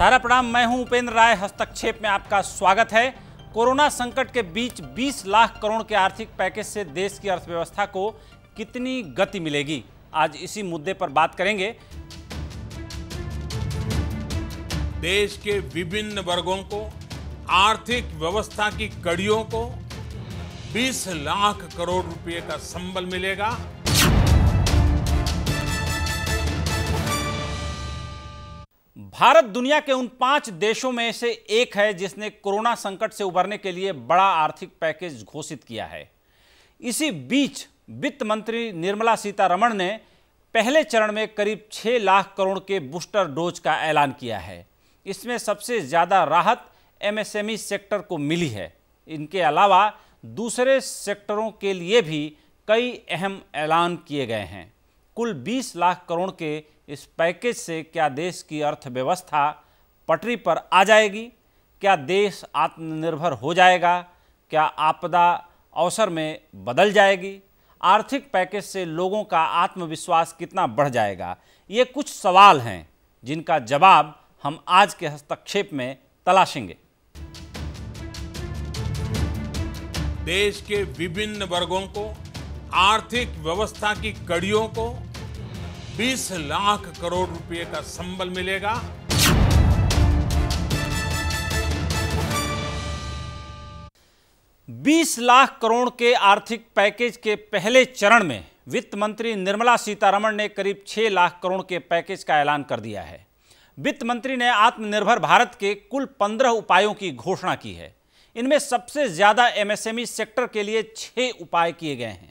सारा प्रणाम मैं हूँ उपेंद्र राय, हस्तक्षेप में आपका स्वागत है। कोरोना संकट के बीच 20 लाख करोड़ के आर्थिक पैकेज से देश की अर्थव्यवस्था को कितनी गति मिलेगी? आज इसी मुद्दे पर बात करेंगे। देश के विभिन्न वर्गों को, आर्थिक व्यवस्था की कड़ियों को 20 लाख करोड़ रुपए का संबल मिलेगा। भारत दुनिया के उन पाँच देशों में से एक है जिसने कोरोना संकट से उबरने के लिए बड़ा आर्थिक पैकेज घोषित किया है। इसी बीच वित्त मंत्री निर्मला सीतारमण ने पहले चरण में करीब 6 लाख करोड़ के बूस्टर डोज का ऐलान किया है। इसमें सबसे ज़्यादा राहत एमएसएमई सेक्टर को मिली है। इनके अलावा दूसरे सेक्टरों के लिए भी कई अहम ऐलान किए गए हैं। कुल 20 लाख करोड़ के इस पैकेज से क्या देश की अर्थव्यवस्था पटरी पर आ जाएगी? क्या देश आत्मनिर्भर हो जाएगा? क्या आपदा अवसर में बदल जाएगी? आर्थिक पैकेज से लोगों का आत्मविश्वास कितना बढ़ जाएगा? ये कुछ सवाल हैं, जिनका जवाब हम आज के हस्तक्षेप में तलाशेंगे। देश के विभिन्न वर्गों को, आर्थिक व्यवस्था की कड़ियों को 20 लाख करोड़ रुपए का संबल मिलेगा। बीस लाख करोड़ के आर्थिक पैकेज के पहले चरण में वित्त मंत्री निर्मला सीतारमण ने करीब 6 लाख करोड़ के पैकेज का ऐलान कर दिया है। वित्त मंत्री ने आत्मनिर्भर भारत के कुल 15 उपायों की घोषणा की है। इनमें सबसे ज़्यादा एमएसएमई सेक्टर के लिए छह उपाय किए गए हैं।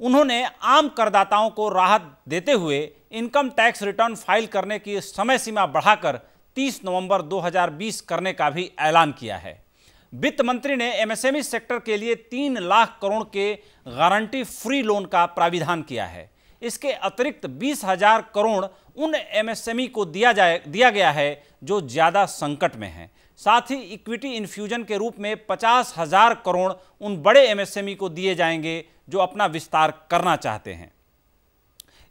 उन्होंने आम करदाताओं को राहत देते हुए इनकम टैक्स रिटर्न फ़ाइल करने की समय सीमा बढ़ाकर 30 नवंबर 2020 करने का भी ऐलान किया है। वित्त मंत्री ने एमएसएमई सेक्टर के लिए तीन लाख करोड़ के गारंटी फ्री लोन का प्राविधान किया है। इसके अतिरिक्त बीस हज़ार करोड़ उन एमएसएमई को दिया जाए, दिया गया है जो ज़्यादा संकट में हैं। साथ ही इक्विटी इन्फ्यूजन के रूप में पचास हज़ार करोड़ उन बड़े एमएसएमई को दिए जाएँगे जो अपना विस्तार करना चाहते हैं।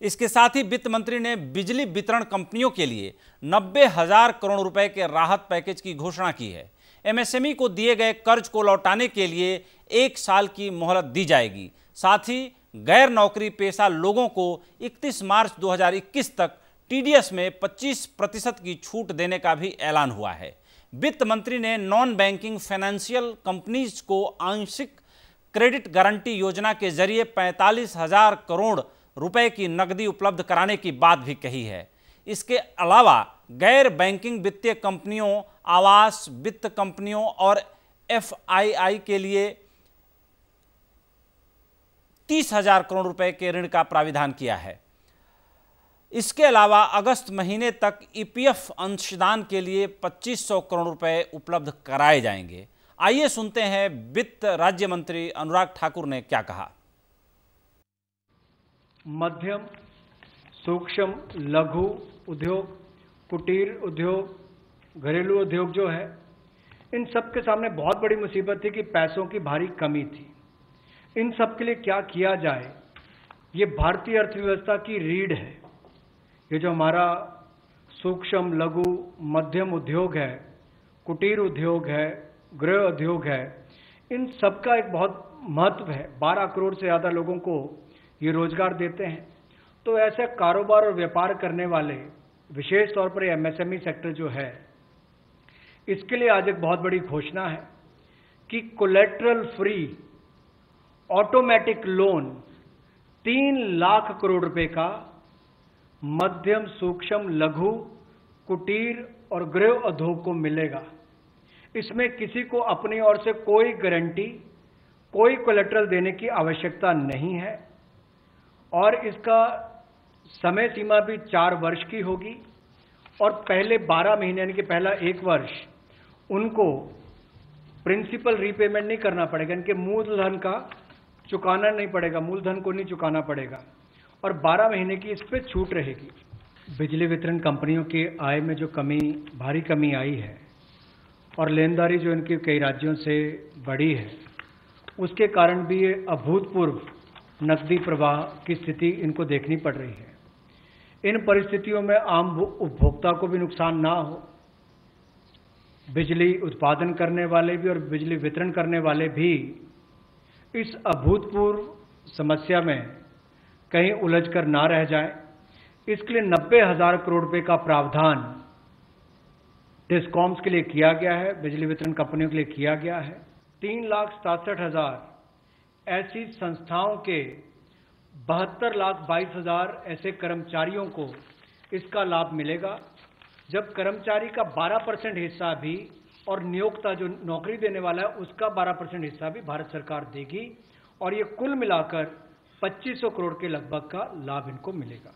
इसके साथ ही वित्त मंत्री ने बिजली वितरण कंपनियों के लिए नब्बे हज़ार करोड़ रुपए के राहत पैकेज की घोषणा की है। एमएसएमई को दिए गए कर्ज को लौटाने के लिए एक साल की मोहलत दी जाएगी। साथ ही गैर नौकरी पेशा लोगों को 31 मार्च 2021 तक टीडीएस में 25 प्रतिशत की छूट देने का भी ऐलान हुआ है। वित्त मंत्री ने नॉन बैंकिंग फाइनेंशियल कंपनीज़ को आंशिक क्रेडिट गारंटी योजना के ज़रिए पैंतालीस हज़ार करोड़ रुपए की नकदी उपलब्ध कराने की बात भी कही है। इसके अलावा गैर बैंकिंग वित्तीय कंपनियों, आवास वित्त कंपनियों और एफआईआई के लिए तीस हज़ार करोड़ रुपए के ऋण का प्राविधान किया है। इसके अलावा अगस्त महीने तक ईपीएफ अंशदान के लिए 2500 करोड़ रुपए उपलब्ध कराए जाएँगे। आइए सुनते हैं वित्त राज्य मंत्री अनुराग ठाकुर ने क्या कहा। मध्यम, सूक्ष्म, लघु उद्योग, कुटीर उद्योग, घरेलू उद्योग जो है, इन सब के सामने बहुत बड़ी मुसीबत थी कि पैसों की भारी कमी थी। इन सब के लिए क्या किया जाए, ये भारतीय अर्थव्यवस्था की रीढ़ है। ये जो हमारा सूक्ष्म, लघु, मध्यम उद्योग है, कुटीर उद्योग है, गृह उद्योग है, इन सबका एक बहुत महत्व है। 12 करोड़ से ज़्यादा लोगों को ये रोज़गार देते हैं। तो ऐसे कारोबार और व्यापार करने वाले, विशेष तौर पर एमएसएमई सेक्टर जो है, इसके लिए आज एक बहुत बड़ी घोषणा है कि कोलेट्रल फ्री ऑटोमेटिक लोन तीन लाख करोड़ रुपए का मध्यम सूक्ष्म लघु, कुटीर और गृह उद्योग को मिलेगा। इसमें किसी को अपनी ओर से कोई गारंटी कोई कोलेट्रल देने की आवश्यकता नहीं है और इसका समय सीमा भी चार वर्ष की होगी और पहले बारह महीने यानी कि पहला एक वर्ष उनको प्रिंसिपल रीपेमेंट नहीं करना पड़ेगा इनके मूलधन का चुकाना नहीं पड़ेगा, मूलधन को नहीं चुकाना पड़ेगा। और 12 महीने की इस पर छूट रहेगी। बिजली वितरण कंपनियों की आय में जो कमी, भारी कमी आई है और लेनदारी जो इनकी कई राज्यों से बढ़ी है, उसके कारण भी ये अभूतपूर्व नकदी प्रवाह की स्थिति इनको देखनी पड़ रही है। इन परिस्थितियों में आम उपभोक्ता को भी नुकसान ना हो। बिजली उत्पादन करने वाले भी और बिजली वितरण करने वाले भी इस अभूतपूर्व समस्या में कहीं उलझकर ना रह जाएँ। इसके लिए नब्बे हज़ार करोड़ रुपए का प्रावधान डिस्कॉम्स के लिए किया गया है, बिजली वितरण कंपनियों के लिए किया गया है। तीन लाख सतासठ हज़ार ऐसी संस्थाओं के बहत्तर लाख बाईस हज़ार ऐसे कर्मचारियों को इसका लाभ मिलेगा। जब कर्मचारी का 12 परसेंट हिस्सा भी और नियोक्ता जो नौकरी देने वाला है, उसका 12 परसेंट हिस्सा भी भारत सरकार देगी। और ये कुल मिलाकर 2500 करोड़ के लगभग का लाभ इनको मिलेगा।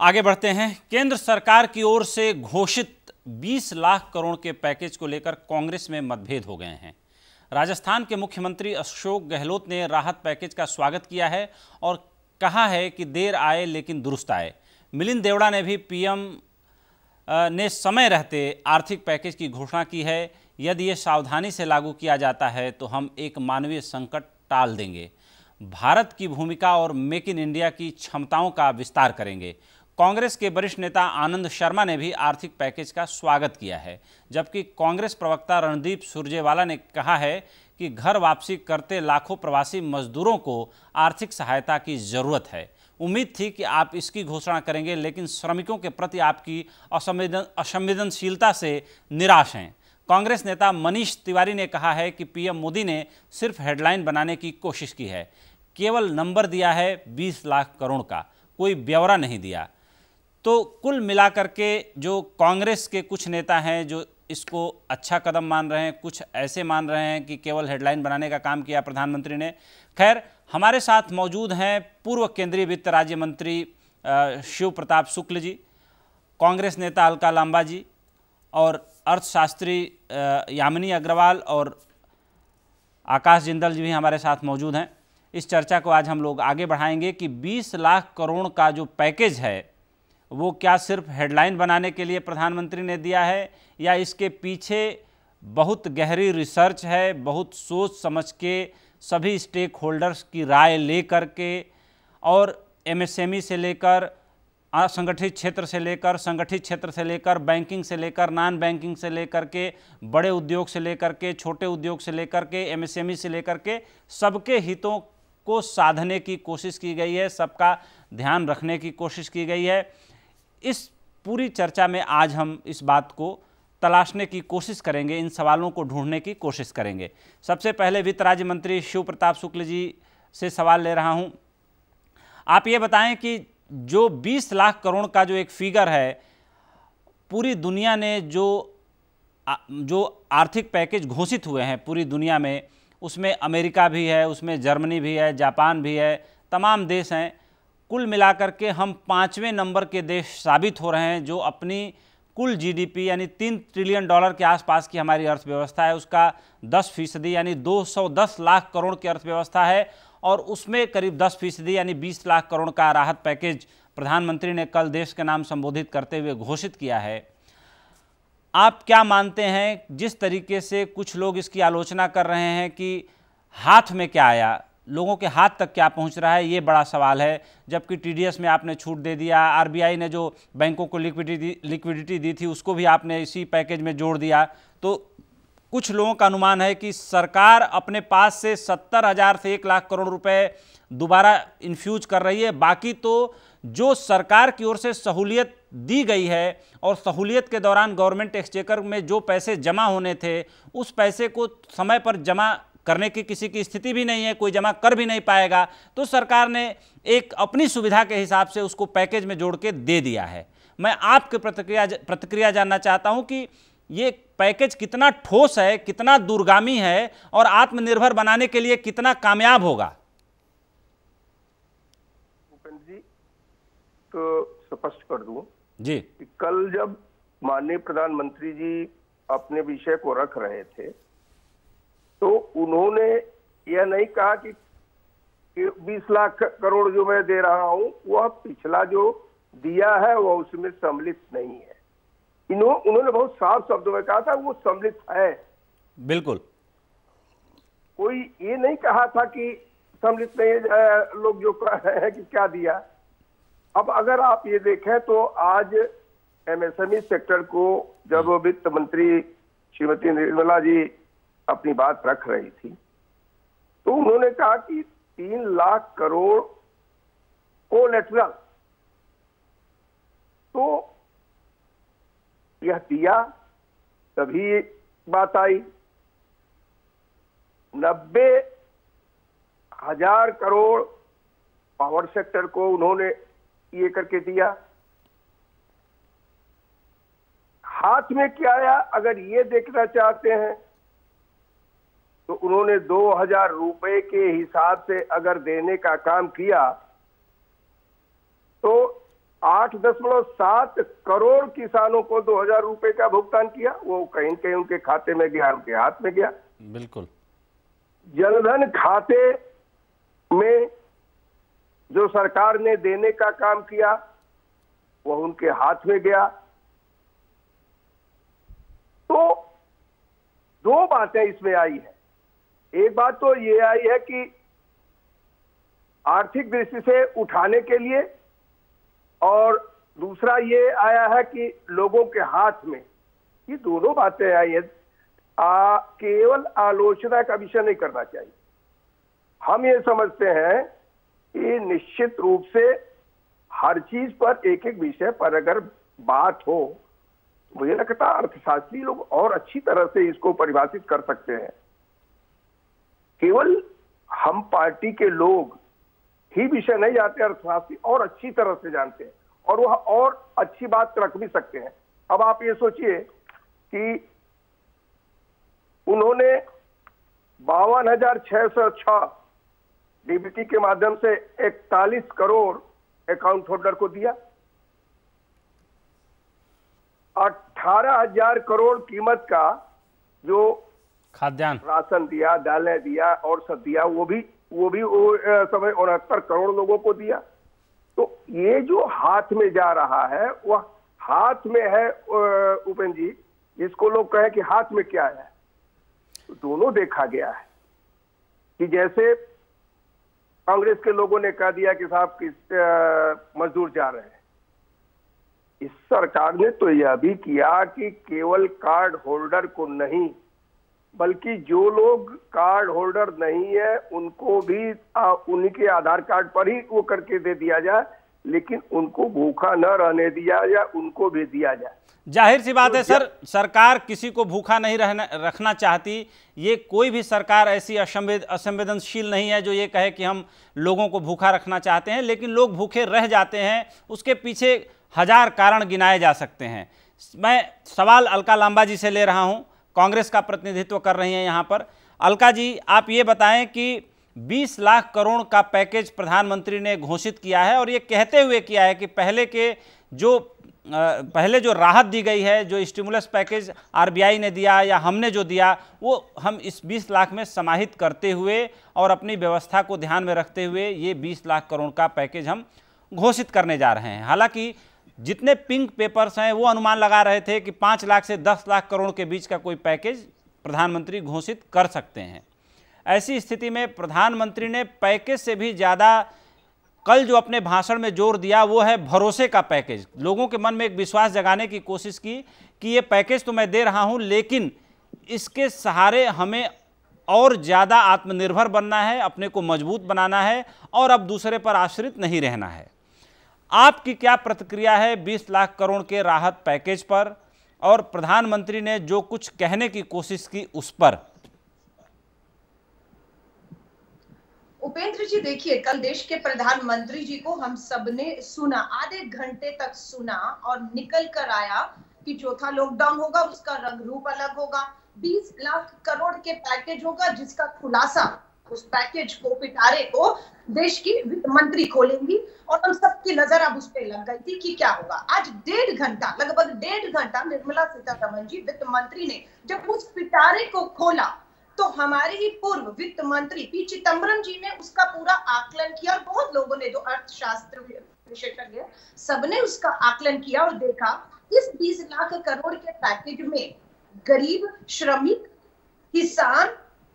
आगे बढ़ते हैं। केंद्र सरकार की ओर से घोषित 20 लाख करोड़ के पैकेज को लेकर कांग्रेस में मतभेद हो गए हैं। राजस्थान के मुख्यमंत्री अशोक गहलोत ने राहत पैकेज का स्वागत किया है और कहा है कि देर आए लेकिन दुरुस्त आए। मिलिंद देवड़ा ने भी पीएम ने समय रहते आर्थिक पैकेज की घोषणा की है। यदि ये सावधानी से लागू किया जाता है तो हम एक मानवीय संकट टाल देंगे। भारत की भूमिका और मेक इन इंडिया की क्षमताओं का विस्तार करेंगे। कांग्रेस के वरिष्ठ नेता आनंद शर्मा ने भी आर्थिक पैकेज का स्वागत किया है, जबकि कांग्रेस प्रवक्ता रणदीप सुरजेवाला ने कहा है कि घर वापसी करते लाखों प्रवासी मजदूरों को आर्थिक सहायता की ज़रूरत है। उम्मीद थी कि आप इसकी घोषणा करेंगे, लेकिन श्रमिकों के प्रति आपकी असंवेदन, असंवेदनशीलता से निराश हैं। कांग्रेस नेता मनीष तिवारी ने कहा है कि पीएम मोदी ने सिर्फ़ हेडलाइन बनाने की कोशिश की है। केवल नंबर दिया है 20 लाख करोड़ का, कोई ब्यौरा नहीं दिया। तो कुल मिलाकर के जो कांग्रेस के कुछ नेता हैं जो इसको अच्छा कदम मान रहे हैं, कुछ ऐसे मान रहे हैं कि केवल हेडलाइन बनाने का काम किया प्रधानमंत्री ने। खैर, हमारे साथ मौजूद हैं पूर्व केंद्रीय वित्त राज्य मंत्री शिव प्रताप शुक्ल जी, कांग्रेस नेता अलका लांबा जी और अर्थशास्त्री यामिनी अग्रवाल और आकाश जिंदल जी भी हमारे साथ मौजूद हैं। इस चर्चा को आज हम लोग आगे बढ़ाएँगे कि 20 लाख करोड़ का जो पैकेज है, वो क्या सिर्फ़ हेडलाइन बनाने के लिए प्रधानमंत्री ने दिया है या इसके पीछे बहुत गहरी रिसर्च है, बहुत सोच समझ के सभी स्टेक होल्डर्स की राय ले कर के और एमएसएमई से लेकर असंगठित क्षेत्र से लेकर, संगठित क्षेत्र से लेकर, बैंकिंग से लेकर, नॉन बैंकिंग से लेकर के, बड़े उद्योग से लेकर के, छोटे उद्योग से लेकर के, एमएसएमई से लेकर के, सबके हितों को साधने की कोशिश की गई है, सबका ध्यान रखने की कोशिश की गई है। इस पूरी चर्चा में आज हम इस बात को तलाशने की कोशिश करेंगे, इन सवालों को ढूँढने की कोशिश करेंगे। सबसे पहले वित्त राज्य मंत्री शिव प्रताप शुक्ल जी से सवाल ले रहा हूँ। आप ये बताएँ कि जो 20 लाख करोड़ का जो एक फिगर है, पूरी दुनिया ने जो जो आर्थिक पैकेज घोषित हुए हैं पूरी दुनिया में, उसमें अमेरिका भी है, उसमें जर्मनी भी है, जापान भी है, तमाम देश हैं। कुल मिलाकर के हम पाँचवें नंबर के देश साबित हो रहे हैं, जो अपनी कुल जीडीपी यानी तीन ट्रिलियन डॉलर के आसपास की हमारी अर्थव्यवस्था है, उसका दस फ़ीसदी यानी 210 लाख करोड़ की अर्थव्यवस्था है। और उसमें करीब 10 फ़ीसदी यानी 20 लाख करोड़ का राहत पैकेज प्रधानमंत्री ने कल देश के नाम संबोधित करते हुए घोषित किया है। आप क्या मानते हैं, जिस तरीके से कुछ लोग इसकी आलोचना कर रहे हैं कि हाथ में क्या आया, लोगों के हाथ तक क्या पहुँच रहा है, ये बड़ा सवाल है, जबकि टीडीएस में आपने छूट दे दिया, आरबीआई ने जो बैंकों को लिक्विडिटी लिक्विडिटी दी थी, उसको भी आपने इसी पैकेज में जोड़ दिया। तो कुछ लोगों का अनुमान है कि सरकार अपने पास से सत्तर हज़ार से एक लाख करोड़ रुपए दोबारा इन्फ्यूज कर रही है। बाकी तो जो सरकार की ओर से सहूलियत दी गई है और सहूलियत के दौरान गवर्नमेंट एक्सचेकर में जो पैसे जमा होने थे, उस पैसे को समय पर जमा करने की किसी की स्थिति भी नहीं है, कोई जमा कर भी नहीं पाएगा तो सरकार ने एक अपनी सुविधा के हिसाब से उसको पैकेज में जोड़ के दे दिया है। मैं आपके प्रतिक्रिया प्रतिक्रिया जानना चाहता हूँ कि ये पैकेज कितना ठोस है कितना दूरगामी है और आत्मनिर्भर बनाने के लिए कितना कामयाब होगा? जी तो स्पष्ट कर दूँ जी। कल जब माननीय प्रधानमंत्री जी अपने विषय को रख रहे थे तो उन्होंने यह नहीं कहा कि, बीस लाख करोड़ जो मैं दे रहा हूँ वह पिछला जो दिया है वह उसमें सम्मिलित नहीं है। इन्हों उन्होंने बहुत साफ़ शब्दों में कहा था वो सम्मिलित है। बिल्कुल। कोई ये नहीं कहा था कि सम्मिलित नहीं लोग जो कह रहे हैं कि क्या दिया। अब अगर आप ये देखें तो आज एमएसएमई सेक्टर को जब वित्त मंत्री श्रीमती निर्मला जी अपनी बात रख रही थी तो उन्होंने कहा कि तीन लाख करोड़ कोलेटरल तो यह दिया, तभी बात आई। नब्बे हज़ार करोड़ पावर सेक्टर को उन्होंने ये करके दिया। हाथ में क्या आया, अगर ये देखना चाहते हैं तो उन्होंने दो हज़ार रुपए के हिसाब से अगर देने का काम किया तो आठ दशमलव सात करोड़ किसानों को दो हज़ार रुपए का भुगतान किया। वो कहीं कहीं उनके खाते में गया उनके हाथ में गया। बिल्कुल। जनधन खाते में जो सरकार ने देने का काम किया वह उनके हाथ में गया। तो दो बातें इसमें आई है। एक बात तो ये आई है कि आर्थिक दृष्टि से उठाने के लिए और दूसरा ये आया है कि लोगों के हाथ में ये दोनों बातें आई है आ, केवल आलोचना का विषय नहीं करना चाहिए। हम ये समझते हैं कि निश्चित रूप से हर चीज़ पर एक एक विषय पर अगर बात हो मुझे लगता अर्थशास्त्री लोग और अच्छी तरह से इसको परिभाषित कर सकते हैं। केवल हम पार्टी के लोग ही विषय नहीं जानते अर्थशास्त्री और अच्छी तरह से जानते हैं। और वह और अच्छी बात रख भी सकते हैं। अब आप ये सोचिए कि उन्होंने बावन हज़ार छह सौ छह डीबीटी के माध्यम से इकतालीस करोड़ अकाउंट होल्डर को दिया। अठारह हज़ार करोड़ कीमत का जो खाद्यान्न। राशन दिया दालें दिया और सब दिया वो भी वो भी वो समय उनहत्तर करोड़ लोगों को दिया। तो ये जो हाथ में जा रहा है, वह हाथ में है उपेंद्र जी, जिसको लोग कहें कि हाथ में क्या है। तो दोनों देखा गया है कि जैसे कांग्रेस के लोगों ने कह दिया कि साहब किस मजदूर जा रहे हैं। इस सरकार ने तो यह भी किया कि केवल कार्ड होल्डर को नहीं बल्कि जो लोग कार्ड होल्डर नहीं है उनको भी आ, उन्हीं के आधार कार्ड पर ही वो करके दे दिया जाए लेकिन उनको भूखा न रहने दिया जाए उनको भी दिया जाए। ज़ाहिर सी बात तो है सर सरकार किसी को भूखा नहीं रहना रखना चाहती ये कोई भी सरकार ऐसी असंवेद असंवेदनशील नहीं है जो ये कहे कि हम लोगों को भूखा रखना चाहते हैं लेकिन लोग भूखे रह जाते हैं उसके पीछे हज़ार कारण गिनाए जा सकते हैं। मैं सवाल अलका लांबा जी से ले रहा हूँ। कांग्रेस का प्रतिनिधित्व कर रही हैं यहाँ पर। अलका जी, आप ये बताएँ कि 20 लाख करोड़ का पैकेज प्रधानमंत्री ने घोषित किया है और ये कहते हुए किया है कि पहले के जो पहले जो राहत दी गई है, जो स्टिमुलस पैकेज आरबीआई ने दिया या हमने जो दिया, वो हम इस 20 लाख में समाहित करते हुए और अपनी व्यवस्था को ध्यान में रखते हुए ये 20 लाख करोड़ का पैकेज हम घोषित करने जा रहे हैं। हालाँकि जितने पिंक पेपर्स हैं, वो अनुमान लगा रहे थे कि पाँच लाख से दस लाख करोड़ के बीच का कोई पैकेज प्रधानमंत्री घोषित कर सकते हैं। ऐसी स्थिति में प्रधानमंत्री ने पैकेज से भी ज़्यादा कल जो अपने भाषण में ज़ोर दिया, वो है भरोसे का पैकेज लोगों के मन में एक विश्वास जगाने की कोशिश की कि ये पैकेज तो मैं दे रहा हूँ, लेकिन इसके सहारे हमें और ज़्यादा आत्मनिर्भर बनना है, अपने को मज़बूत बनाना है, और अब दूसरे पर आश्रित नहीं रहना है। आपकी क्या प्रतिक्रिया है 20 लाख करोड़ के राहत पैकेज पर? और प्रधानमंत्री ने जो कुछ कहने की कोशिश की उस पर। उपेंद्र जी, देखिए, कल देश के प्रधानमंत्री जी को हम सबने सुना, आधे घंटे तक सुना और निकल कर आया कि चौथा लॉकडाउन होगा, उसका रंग रूप अलग होगा। 20 लाख करोड़ के पैकेज होगा जिसका खुलासा उस पैकेज को, पिटारे को देश की वित्त मंत्री खोलेंगी और हम सबकी नज़र अब उस पर लग गई थी कि क्या होगा। आज डेढ़ घंटा, लगभग डेढ़ घंटा निर्मला सीतारमन जी वित्त मंत्री ने जब उस पिटारे को खोला तो हमारे ही पूर्व वित्त मंत्री पी चिदम्बरम जी ने उसका पूरा आकलन किया और बहुत लोगों ने जो अर्थशास्त्र विशेषज्ञ सबने उसका आकलन किया और देखा, इस 20 लाख करोड़ के पैकेज में गरीब, श्रमिक, किसान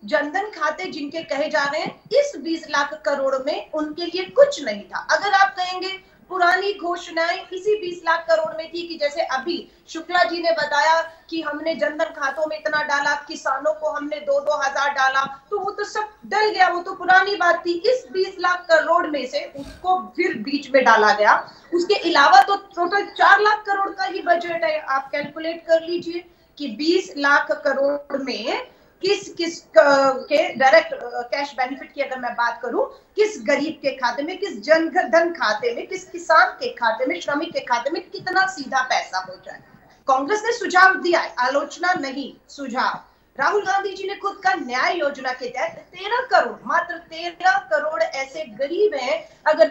जनधन खाते जिनके कहे जा रहे हैं, इस 20 लाख करोड़ में उनके लिए कुछ नहीं था। अगर आप कहेंगे, पुरानी घोषणाएँ इसी 20 लाख करोड़ में थी कि जैसे अभी शुक्ला जी ने बताया कि हमने जनधन खातों में इतना डाला, किसानों को हमने दो दो हज़ार डाला तो वो तो सब डल गया, वो तो पुरानी बात थी। इस 20 लाख करोड़ में से उसको फिर बीच में डाला गया। उसके अलावा तो टोटल चार लाख करोड़ का ही बजट है। आप कैलकुलेट कर लीजिए कि 20 लाख करोड़ में किस किस, के डायरेक्ट कैश बेनिफिट की अगर मैं बात करूँ, किस गरीब के खाते में, किस जनधन खाते में, किस किसान के खाते में, श्रमिक के खाते में कितना सीधा पैसा हो जाए? कांग्रेस ने सुझाव दिया आलोचना नहीं, सुझाव। राहुल गांधी जी ने खुद का न्याय योजना के तहत तेरह करोड़, मात्र तेरह करोड़ ऐसे गरीब हैं, अगर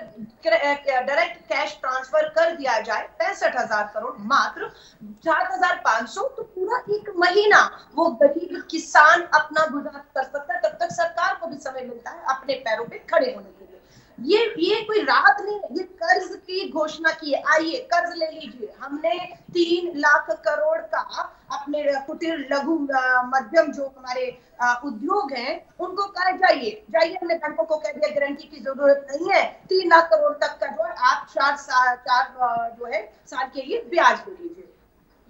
डायरेक्ट कैश ट्रांसफ़र कर दिया जाए, पैंसठ हज़ार करोड़ मात्र, सात हज़ार पाँच सौ तो पूरा एक महीना वो गरीब किसान अपना गुजार कर सकता है, तब तक सरकार को भी समय मिलता है अपने पैरों पे खड़े होने के लिए। ये ये कोई राहत नहीं है। ये कर्ज की घोषणा की है। आइए, कर्ज ले लीजिए। हमने तीन लाख करोड़ का अपने कुटीर लघु मध्यम जो हमारे उद्योग हैं, उनको कहा जाइए। जाइए, हमने बैंकों को कह दिया, गारंटी की ज़रूरत नहीं है। तीन लाख करोड़ तक का जो आप चार साल चार जो है, साल के लिए ब्याज ले लीजिए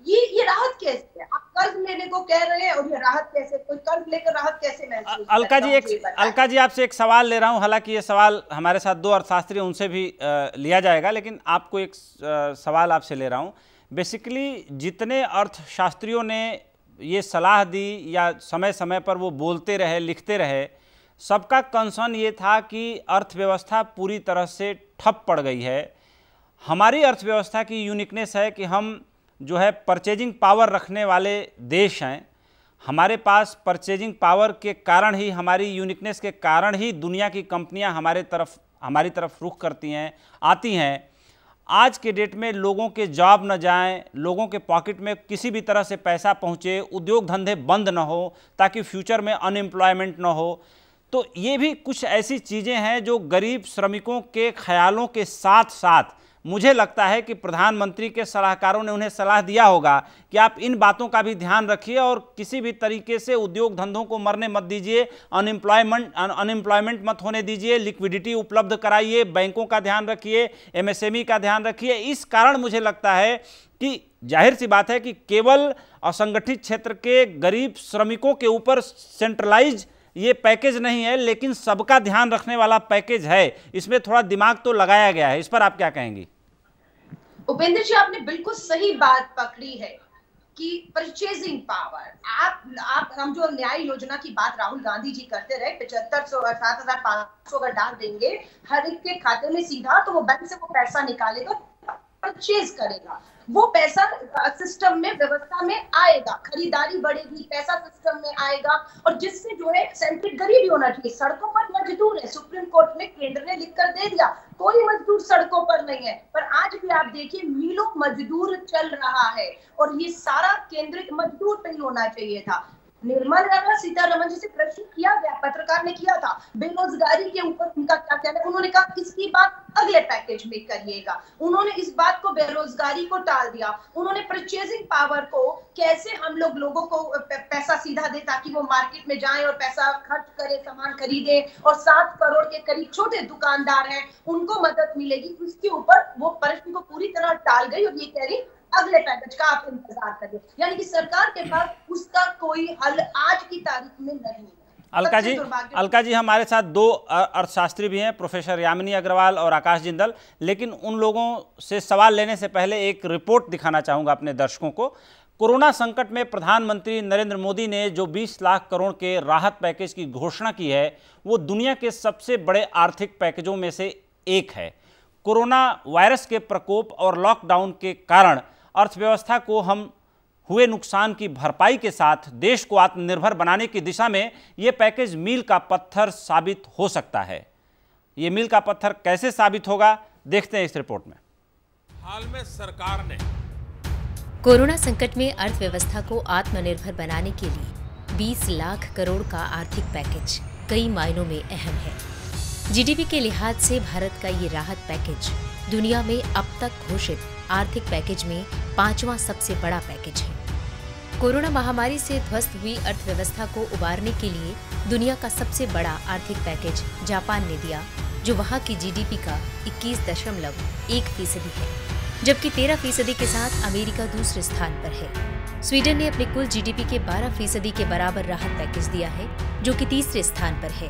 ये ये राहत कैसे है? आप कर्ज लेने को कह रहे हैं और ये राहत कैसे कोई कर्ज लेकर राहत कैसे महसूस अलका जी एक अलका जी आपसे एक सवाल ले रहा हूँ। हालाँकि ये सवाल हमारे साथ दो अर्थशास्त्री उनसे भी आ, लिया जाएगा लेकिन आपको एक आ, सवाल आपसे ले रहा हूँ। बेसिकली जितने अर्थशास्त्रियों ने ये सलाह दी या समय समय पर वो बोलते रहे लिखते रहे सबका कंसर्न ये था कि अर्थव्यवस्था पूरी तरह से ठप पड़ गई है। हमारी अर्थव्यवस्था की यूनिकनेस है कि हम जो है परचेजिंग पावर रखने वाले देश हैं, हमारे पास परचेजिंग पावर के कारण ही, हमारी यूनिकनेस के कारण ही दुनिया की कंपनियाँ हमारे तरफ़, हमारी तरफ़ रुख करती हैं, आती हैं। आज के डेट में लोगों के जॉब न जाएँ, लोगों के पॉकेट में किसी भी तरह से पैसा पहुँचे, उद्योग धंधे बंद न हो, ताकि फ्यूचर में अनएम्प्लॉयमेंट न हो। तो ये भी कुछ ऐसी चीज़ें हैं जो गरीब श्रमिकों के ख्यालों के साथ साथ मुझे लगता है कि प्रधानमंत्री के सलाहकारों ने उन्हें सलाह दिया होगा कि आप इन बातों का भी ध्यान रखिए और किसी भी तरीके से उद्योग धंधों को मरने मत दीजिए अनएम्प्लॉयमेंट अनएम्प्लॉयमेंट मत होने दीजिए लिक्विडिटी उपलब्ध कराइए, बैंकों का ध्यान रखिए एमएसएमई का ध्यान रखिए। इस कारण मुझे लगता है कि ज़ाहिर सी बात है कि केवल असंगठित क्षेत्र के गरीब श्रमिकों के ऊपर सेंट्रलाइज ये पैकेज नहीं है, लेकिन सबका ध्यान रखने वाला पैकेज है। इसमें थोड़ा दिमाग तो लगाया गया है। इस पर आप क्या कहेंगी? उपेंद्र जी, आपने बिल्कुल सही बात पकड़ी है कि परचेजिंग पावर आप आप, हम जो न्याय योजना की बात राहुल गांधी जी करते रहे, पचहत्तर सौ, सात हज़ार पाँच सौ अगर डाल देंगे, हर एक के खाते में सीधा तो वो बैंक से वो पैसा निकालेगा परचेज करेगा। वो पैसा सिस्टम में, व्यवस्था में आएगा। खरीदारी बढ़ेगी, पैसा सिस्टम में आएगा। और जिससे जो है सेंट्रिक गरीबी होना चाहिए। सड़कों पर मजदूर है। सुप्रीम कोर्ट में केंद्र ने लिख कर दे दिया, कोई मजदूर सड़कों पर नहीं है। पर आज भी आप देखिए, मिलो मजदूर चल रहा है। और ये सारा केंद्रित, मजदूर पे ही होना चाहिए था। निर्मला सीतारमन जी से प्रश्न किया गया, पत्रकार ने किया था। बेरोजगारी के ऊपर उनका क्या कहना है? उन्होंने कहा इसकी बात अगले पैकेज में करिएगा? उन्होंने इस बात को बेरोजगारी को टाल दिया। उन्होंने परचेजिंग पावर को कैसे हम लोग लोगों को पैसा सीधा दे ताकि वो मार्केट में जाएँ और पैसा खर्च करे, सामान खरीदे और सात करोड़ के करीब छोटे दुकानदार हैं, उनको मदद मिलेगी। उसके ऊपर वो प्रश्न को पूरी तरह टाल गई और ये कह रही अगले पैकेज का आप इंतज़ार करिए। यानी कि सरकार के पास उसका कोई हल आज की तारीख में नहीं है। अलका जी अलका जी हमारे साथ दो अर्थशास्त्री भी हैं प्रोफेसर यामिनी अग्रवाल और आकाश जिंदल। लेकिन उन लोगों से सवाल लेने से पहले एक रिपोर्ट दिखाना चाहूँगा अपने दर्शकों को। कोरोना संकट में प्रधानमंत्री नरेंद्र मोदी ने जो 20 लाख करोड़ के राहत पैकेज की घोषणा की है वो दुनिया के सबसे बड़े आर्थिक पैकेजों में से एक है। कोरोना वायरस के प्रकोप और लॉकडाउन के कारण अर्थव्यवस्था को हम हुए नुकसान की भरपाई के साथ देश को आत्मनिर्भर बनाने की दिशा में ये पैकेज मील का पत्थर साबित हो सकता है। ये मील का पत्थर कैसे साबित होगा देखते हैं इस रिपोर्ट में। हाल में सरकार ने कोरोना संकट में अर्थव्यवस्था को आत्मनिर्भर बनाने के लिए 20 लाख करोड़ का आर्थिक पैकेज कई मायनों में अहम है। जीडीपी के लिहाज से भारत का ये राहत पैकेज दुनिया में अब तक घोषित आर्थिक पैकेज में पांचवा सबसे बड़ा पैकेज है। कोरोना महामारी से ध्वस्त हुई अर्थव्यवस्था को उबारने के लिए दुनिया का सबसे बड़ा आर्थिक पैकेज जापान ने दिया, जो वहाँ की जीडीपी का इक्कीस दशमलव एक फ़ीसदी है, जबकि तेरह फ़ीसदी के साथ अमेरिका दूसरे स्थान पर है। स्वीडन ने अपने कुल जीडीपी के 12 फ़ीसदी के बराबर राहत पैकेज दिया है, जो कि तीसरे स्थान पर है,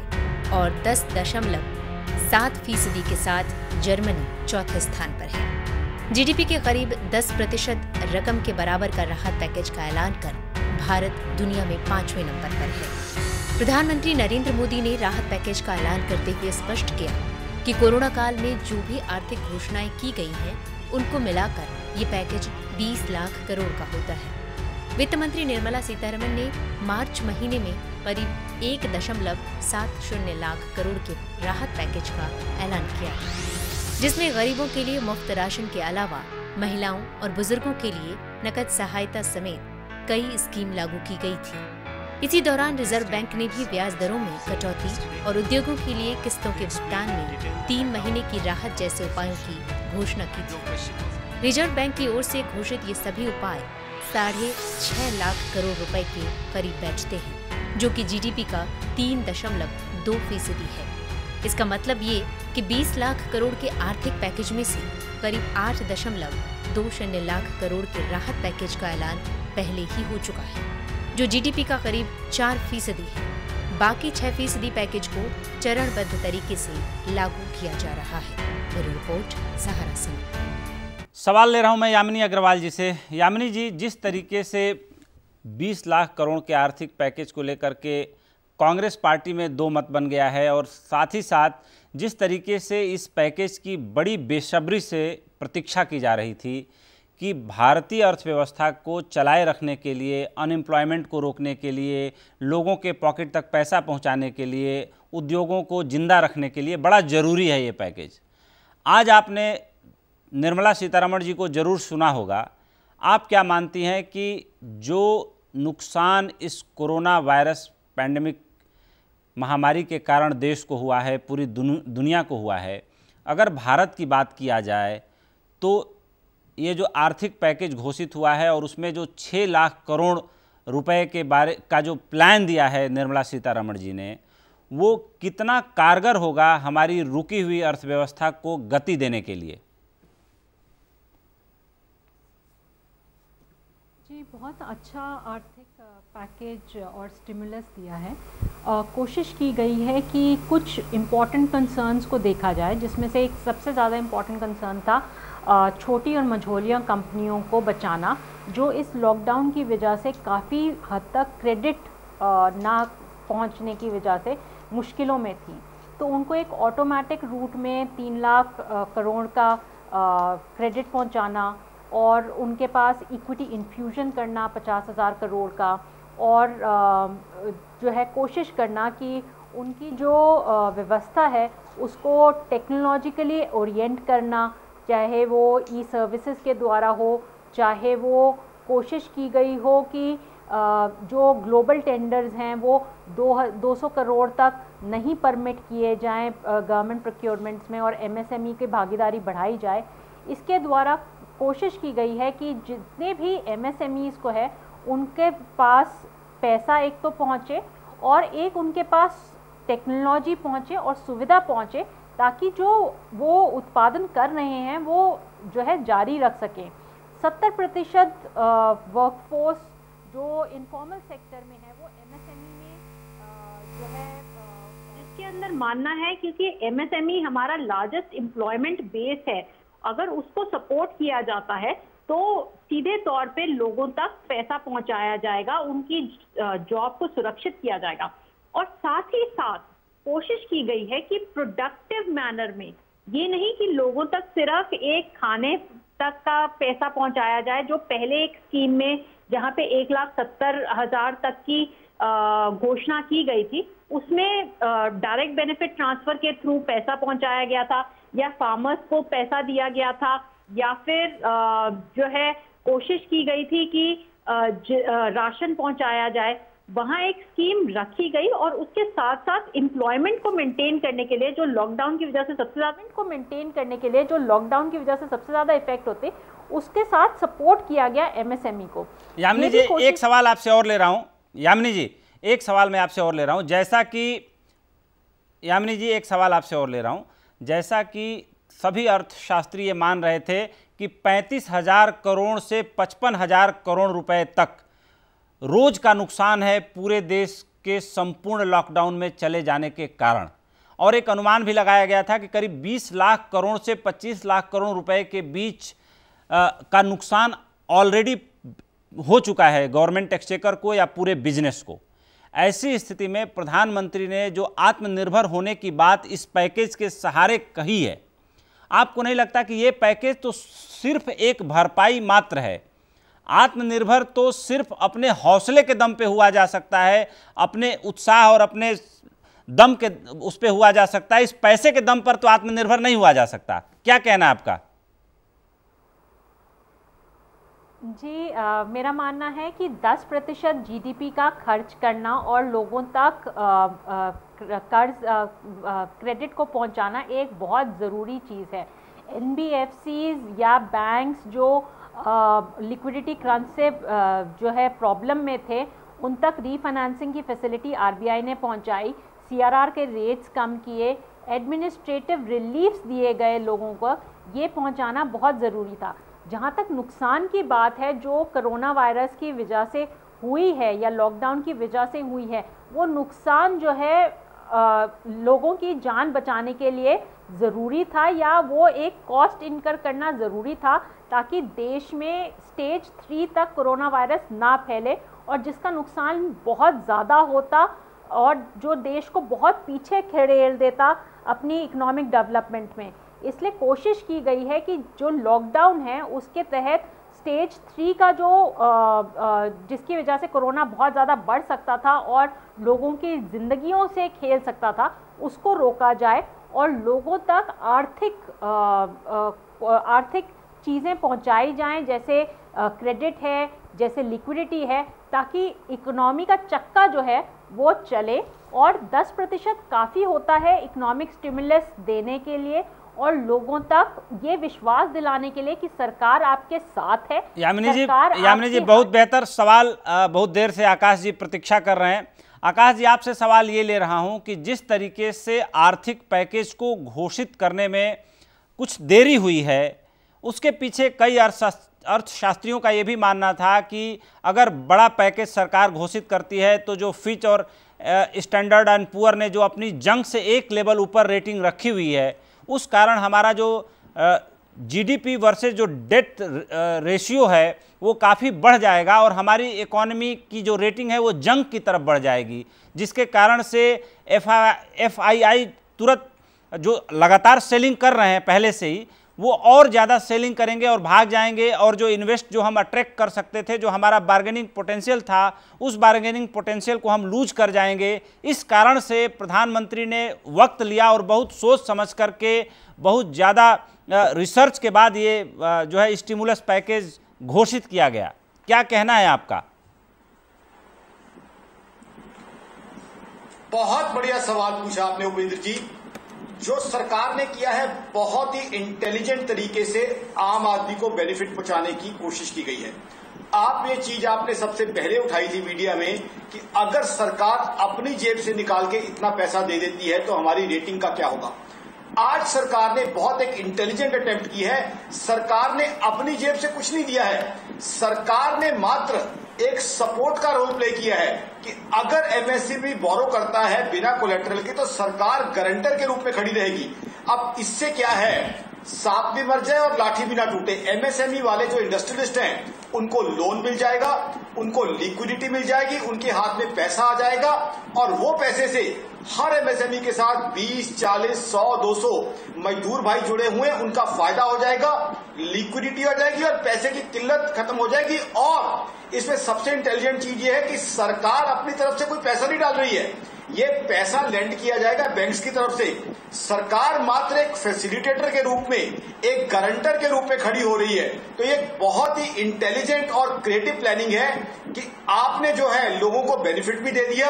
और दस दशमलव सात फ़ीसदी के साथ जर्मनी चौथे स्थान पर है। जीडीपी के करीब 10 प्रतिशत रकम के बराबर का राहत पैकेज का ऐलान कर भारत दुनिया में पाँचवें नंबर पर है। प्रधानमंत्री नरेंद्र मोदी ने राहत पैकेज का ऐलान करते हुए स्पष्ट किया कि कोरोना काल में जो भी आर्थिक घोषणाएँ की गई हैं, उनको मिलाकर ये पैकेज 20 लाख करोड़ का होता है। वित्त मंत्री निर्मला सीतारमन ने मार्च महीने में करीब एक दशमलव सात शून्य लाख करोड़ के राहत पैकेज का ऐलान किया। जिसमें गरीबों के लिए मुफ़्त राशन के अलावा महिलाओं और बुज़ुर्गों के लिए नकद सहायता समेत कई स्कीम लागू की गई थी। इसी दौरान रिज़र्व बैंक ने भी ब्याज दरों में कटौती और उद्योगों के लिए किस्तों के भुगतान में तीन महीने की राहत जैसे उपायों की घोषणा की थी। रिज़र्व बैंक की ओर से घोषित ये सभी उपाय साढ़े छह लाख करोड़ रुपए के करीब बैठते हैं, जो कि जीडीपी का तीन दशमलव दो फ़ीसदी है। इसका मतलब ये कि 20 लाख करोड़ के आर्थिक पैकेज में से करीब आठ दशमलव दो शून्य लाख करोड़ के राहत पैकेज का ऐलान पहले ही हो चुका है, जो जीडीपी का करीब चार फ़ीसदी है। बाकी छह फ़ीसदी पैकेज को चरणबद्ध तरीके से लागू किया जा रहा है। रिपोर्ट, सहारा सिंह सवाल ले रहा हूँ मैं यामिनी अग्रवाल जी से। यामिनी जी, जिस तरीके से 20 लाख करोड़ के आर्थिक पैकेज को लेकर के कांग्रेस पार्टी में दो मत बन गया है और साथ ही साथ जिस तरीके से इस पैकेज की बड़ी बेसब्री से प्रतीक्षा की जा रही थी कि भारतीय अर्थव्यवस्था को चलाए रखने के लिए अनएम्प्लॉयमेंट को रोकने के लिए, लोगों के पॉकेट तक पैसा पहुँचाने के लिए, उद्योगों को ज़िंदा रखने के लिए बड़ा ज़रूरी है ये पैकेज। आज आपने निर्मला सीतारमण जी को ज़रूर सुना होगा। आप क्या मानती हैं कि जो नुकसान इस कोरोना वायरस पैंडमिक महामारी के कारण देश को हुआ है, पूरी दुनिया को हुआ है। अगर भारत की बात किया जाए तो ये जो आर्थिक पैकेज घोषित हुआ है और उसमें जो छः लाख करोड़ रुपए के बारे, का जो प्लान दिया है निर्मला सीतारमण जी ने, वो कितना कारगर होगा हमारी रुकी हुई अर्थव्यवस्था को गति देने के लिए? जी, बहुत अच्छा पैकेज और स्टिमुलस दिया है। आ, कोशिश की गई है कि कुछ इंपॉर्टेंट कंसर्न्स को देखा जाए जिसमें से एक सबसे ज़्यादा इंपॉर्टेंट कंसर्न था छोटी और मझोलिया कंपनियों को बचाना जो इस लॉकडाउन की वजह से काफ़ी हद तक क्रेडिट ना पहुँचने की वजह से मुश्किलों में थी। तो उनको एक ऑटोमेटिक रूट में तीन लाख करोड़ का क्रेडिट पहुंचाना और उनके पास इक्विटी इन्फ्यूजन करना पचास हज़ार करोड़ का और जो है कोशिश करना कि उनकी जो व्यवस्था है उसको टेक्नोलॉजिकली ओरिएंट करना, चाहे वो ई सर्विसेज़ के द्वारा हो, चाहे वो कोशिश की गई हो कि जो ग्लोबल टेंडर्स हैं वो दो दो सौ करोड़ तक नहीं परमिट किए जाएँ गवर्नमेंट प्रोक्योरमेंट्स में और एमएसएमई की भागीदारी बढ़ाई जाए, इसके द्वारा कोशिश की गई है कि जितने भी एमएसएमईज़ को है उनके पास पैसा एक तो पहुँचे और एक उनके पास टेक्नोलॉजी पहुँचे और सुविधा पहुँचे ताकि जो वो उत्पादन कर रहे हैं, वो जो है जारी रख सकें। सत्तर प्रतिशत वर्कफोर्स जो इनफॉर्मल सेक्टर में है, वो एमएसएमई e में जो है इसके अंदर मानना है क्योंकि एमएसएमई e हमारा लार्जेस्ट एम्प्लॉयमेंट बेस है। अगर उसको सपोर्ट किया जाता है तो सीधे तौर पे लोगों तक पैसा पहुँचाया जाएगा, उनकी जॉब को सुरक्षित किया जाएगा। और साथ ही साथ कोशिश की गई है कि प्रोडक्टिव मैनर में ये नहीं कि लोगों तक सिर्फ़ एक खाने तक का पैसा पहुँचाया जाए, जो पहले एक स्कीम में जहाँ पे एक लाख सत्तर हज़ार तक की घोषणा की गई थी, उसमें डायरेक्ट बेनिफिट ट्रांसफ़र के थ्रू पैसा पहुँचाया गया था या फार्मर्स को पैसा दिया गया था। या फिर जो है कोशिश की गई थी कि राशन पहुँचाया जाए। वहाँ एक स्कीम रखी गई और उसके साथ साथ एम्प्लॉयमेंट को मेंटेन करने के लिए जो लॉकडाउन की वजह से सबसे ज़्यादा को मेंटेन करने के लिए जो लॉकडाउन की वजह से सबसे ज़्यादा इफ़ेक्ट होते उसके साथ सपोर्ट किया गया एमएसएमई को। यामिनी जी एक सवाल आपसे और ले रहा हूँ। यामिनी जी एक सवाल मैं आपसे और ले रहा हूँ। जैसा कि यामिनी जी एक सवाल आपसे और ले रहा हूँ। जैसा कि सभी अर्थशास्त्री ये मान रहे थे कि पैंतीस हज़ार करोड़ से पचपन हज़ार करोड़ रुपए तक। रोज का नुकसान है पूरे देश के संपूर्ण लॉकडाउन में चले जाने के कारण। और एक अनुमान भी लगाया गया था कि करीब 20 लाख करोड़ से 25 लाख करोड़ रुपए के बीच आ, का नुकसान ऑलरेडी हो चुका है गवर्नमेंट एक्सचेकर को या पूरे बिज़नेस को। ऐसी स्थिति में प्रधानमंत्री ने जो आत्मनिर्भर होने की बात इस पैकेज के सहारे कही है आपको नहीं लगता कि ये पैकेज तो सिर्फ़ एक भरपाई मात्र है? आत्मनिर्भर तो सिर्फ़ अपने हौसले के दम पे हुआ जा सकता है अपने उत्साह और अपने दम के उस पर हुआ जा सकता है इस पैसे के दम पर तो आत्मनिर्भर नहीं हुआ जा सकता। क्या कहना है आपका? जी आ, मेरा मानना है कि 10 प्रतिशत जीडीपी का खर्च करना और लोगों तक कर्ज क्रेडिट को पहुंचाना एक बहुत ज़रूरी चीज़ है। एन या बैंक्स जो लिक्विडिटी क्रंच से आ, जो है प्रॉब्लम में थे उन तक रीफाइनेंसिंग की फैसिलिटी आरबीआई ने पहुंचाई। सीआरआर के रेट्स कम किए एडमिनिस्ट्रेटिव रिलीफ्स दिए गए लोगों को ये पहुंचाना बहुत ज़रूरी था। जहाँ तक नुकसान की बात है जो कोरोना वायरस की वजह से हुई है या लॉकडाउन की वजह से हुई है वो नुकसान जो है लोगों की जान बचाने के लिए ज़रूरी था या वो एक कॉस्ट इनकर करना ज़रूरी था ताकि देश में स्टेज थ्री तक कोरोना वायरस ना फैले और जिसका नुकसान बहुत ज़्यादा होता और जो देश को बहुत पीछे खड़ेल देता अपनी इकोनॉमिक डेवलपमेंट में। इसलिए कोशिश की गई है कि जो लॉकडाउन है उसके तहत स्टेज थ्री का जो जिसकी वजह से कोरोना बहुत ज़्यादा बढ़ सकता था और लोगों की ज़िंदगियों से खेल सकता था, उसको रोका जाए और लोगों तक आर्थिक आर्थिक चीज़ें पहुंचाई जाएँ, जैसे क्रेडिट है, जैसे लिक्विडिटी है, ताकि इकोनॉमी का चक्का जो है वो चले और 10 प्रतिशत काफ़ी होता है इकोनॉमिक स्टिमुलस देने के लिए और लोगों तक ये विश्वास दिलाने के लिए कि सरकार आपके साथ है। यामिनी जी यामिनी जी बहुत बेहतर सवाल बहुत देर से आकाश जी प्रतीक्षा कर रहे हैं। आकाश जी आपसे सवाल ये ले रहा हूँ कि जिस तरीके से आर्थिक पैकेज को घोषित करने में कुछ देरी हुई है उसके पीछे कई अर्थशास्त्रियों का ये भी मानना था कि अगर बड़ा पैकेज सरकार घोषित करती है तो जो फिच और स्टैंडर्ड एंड पुअर ने जो अपनी जंग से एक लेवल ऊपर रेटिंग रखी हुई है उस कारण हमारा जो जीडीपी वर्सेस जो डेट रेशियो है, वो काफ़ी बढ़ जाएगा और हमारी इकोनॉमी की जो रेटिंग है, वो जंग की तरफ़ बढ़ जाएगी, जिसके कारण से एफ़ आई आई तुरंत जो लगातार सेलिंग कर रहे हैं, पहले से ही वो और ज़्यादा सेलिंग करेंगे और भाग जाएँगे और जो इन्वेस्ट जो हम अट्रैक्ट कर सकते थे, जो हमारा बार्गेनिंग पोटेंशियल था, उस बार्गेनिंग पोटेंशियल को हम लूज कर जाएँगे। इस कारण से प्रधानमंत्री ने वक्त लिया और बहुत सोच समझ करके बहुत ज़्यादा रिसर्च के बाद ये जो है स्टिमुलस पैकेज घोषित किया गया। क्या कहना है आपका? बहुत बढ़िया सवाल पूछा आपने उपेंद्र जी। जो सरकार ने किया है, बहुत ही इंटेलिजेंट तरीके से आम आदमी को बेनिफिट पहुँचाने की कोशिश की गई है। आप ये चीज़ आपने सबसे पहले उठाई थी मीडिया में कि अगर सरकार अपनी जेब से निकाल के इतना पैसा दे देती है तो हमारी रेटिंग का क्या होगा? आज सरकार ने बहुत एक इंटेलिजेंट अटेम्प्ट की है। सरकार ने अपनी जेब से कुछ नहीं दिया है। सरकार ने मात्र एक सपोर्ट का रोल प्ले किया है कि अगर एमएससीबी बोरो करता है बिना कोलेट्रल के तो सरकार गारंटर के रूप में खड़ी रहेगी। अब इससे क्या है? सांप भी मर जाए और लाठी भी ना टूटे। एमएसएमई वाले जो इंडस्ट्रियलिस्ट हैं उनको लोन मिल जाएगा उनको लिक्विडिटी मिल जाएगी उनके हाथ में पैसा आ जाएगा और वो पैसे से हर एमएसएमई के साथ 20, 40, 100, 200 मजदूर भाई जुड़े हुए उनका फ़ायदा हो जाएगा लिक्विडिटी हो जाएगी और पैसे की किल्लत खत्म हो जाएगी और इसमें सबसे इंटेलिजेंट चीज़ ये है कि सरकार अपनी तरफ़ से कोई पैसा नहीं डाल रही है। ये पैसा लेंड किया जाएगा बैंक्स की तरफ़ से। सरकार मात्र एक फैसिलिटेटर के रूप में, एक गारंटर के रूप में खड़ी हो रही है। तो ये बहुत ही इंटेलिजेंट और क्रिएटिव प्लानिंग है कि आपने जो है लोगों को बेनिफिट भी दे दिया,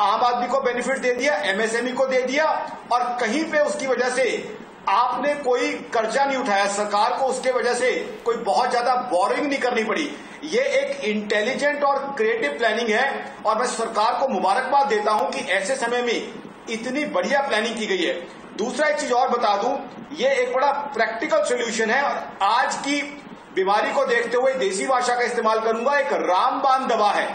आम आदमी को बेनिफिट दे दिया एमएसएमई को दे दिया, और कहीं पे उसकी वजह से आपने कोई कर्जा नहीं उठाया। सरकार को उसके वजह से कोई बहुत ज़्यादा बोरिंग नहीं करनी पड़ी। ये एक इंटेलिजेंट और क्रिएटिव प्लानिंग है और मैं सरकार को मुबारकबाद देता हूँ कि ऐसे समय में इतनी बढ़िया प्लानिंग की गई है। दूसरा एक चीज़ और बता दूँ, ये एक बड़ा प्रैक्टिकल सोल्यूशन है और आज की बीमारी को देखते हुए देसी भाषा का इस्तेमाल करूँगा, एक रामबान दवा है।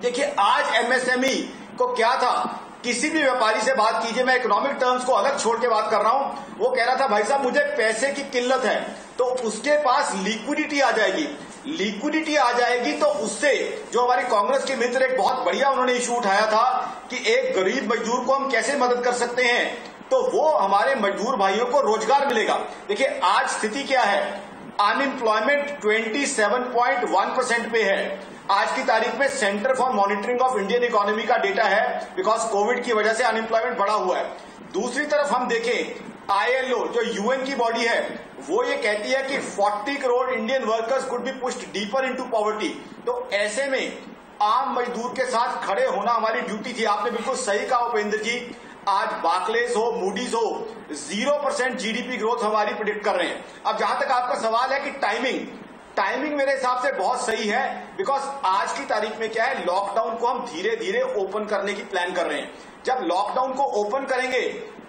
देखिए, आज एमएसएमई को क्या था? किसी भी व्यापारी से बात कीजिए, मैं इकोनॉमिक टर्म्स को अलग छोड़ के बात कर रहा हूँ। वो कह रहा था, भाई साहब, मुझे पैसे की किल्लत है तो उसके पास लिक्विडिटी आ जाएगी। लिक्विडिटी आ जाएगी तो उससे जो हमारे कांग्रेस के मित्र एक बहुत बढ़िया उन्होंने इशू उठाया था कि एक गरीब मजदूर को हम कैसे मदद कर सकते हैं तो वो हमारे मजदूर भाइयों को रोज़गार मिलेगा। देखिए, आज स्थिति क्या है? अनएम्प्लॉयमेंट 27.1 परसेंट पे है। आज की तारीख में centre for monitoring of Indian economy का डेटा है बिकॉज़ कोविड की वजह से अनएम्प्लॉयमेंट बढ़ा हुआ है। दूसरी तरफ़ हम देखें आईएलओ जो यूएन की बॉडी है, वो ये कहती है कि 40 crore Indian workers could be pushed deeper into poverty तो ऐसे में आम मजदूर के साथ खड़े होना हमारी ड्यूटी थी। आपने बिल्कुल सही कहा उपेंद्र जी। आज बाकलेस हो मूडीज हो ज़ीरो परसेंट जीडीपी ग्रोथ हमारी प्रिडिक्ट कर रहे हैं। अब जहाँ तक आपका सवाल है कि टाइमिंग टाइमिंग मेरे हिसाब से बहुत सही है बिकॉज़ आज की तारीख में क्या है लॉकडाउन को हम धीरे धीरे ओपन करने की प्लान कर रहे हैं। जब लॉकडाउन को ओपन करेंगे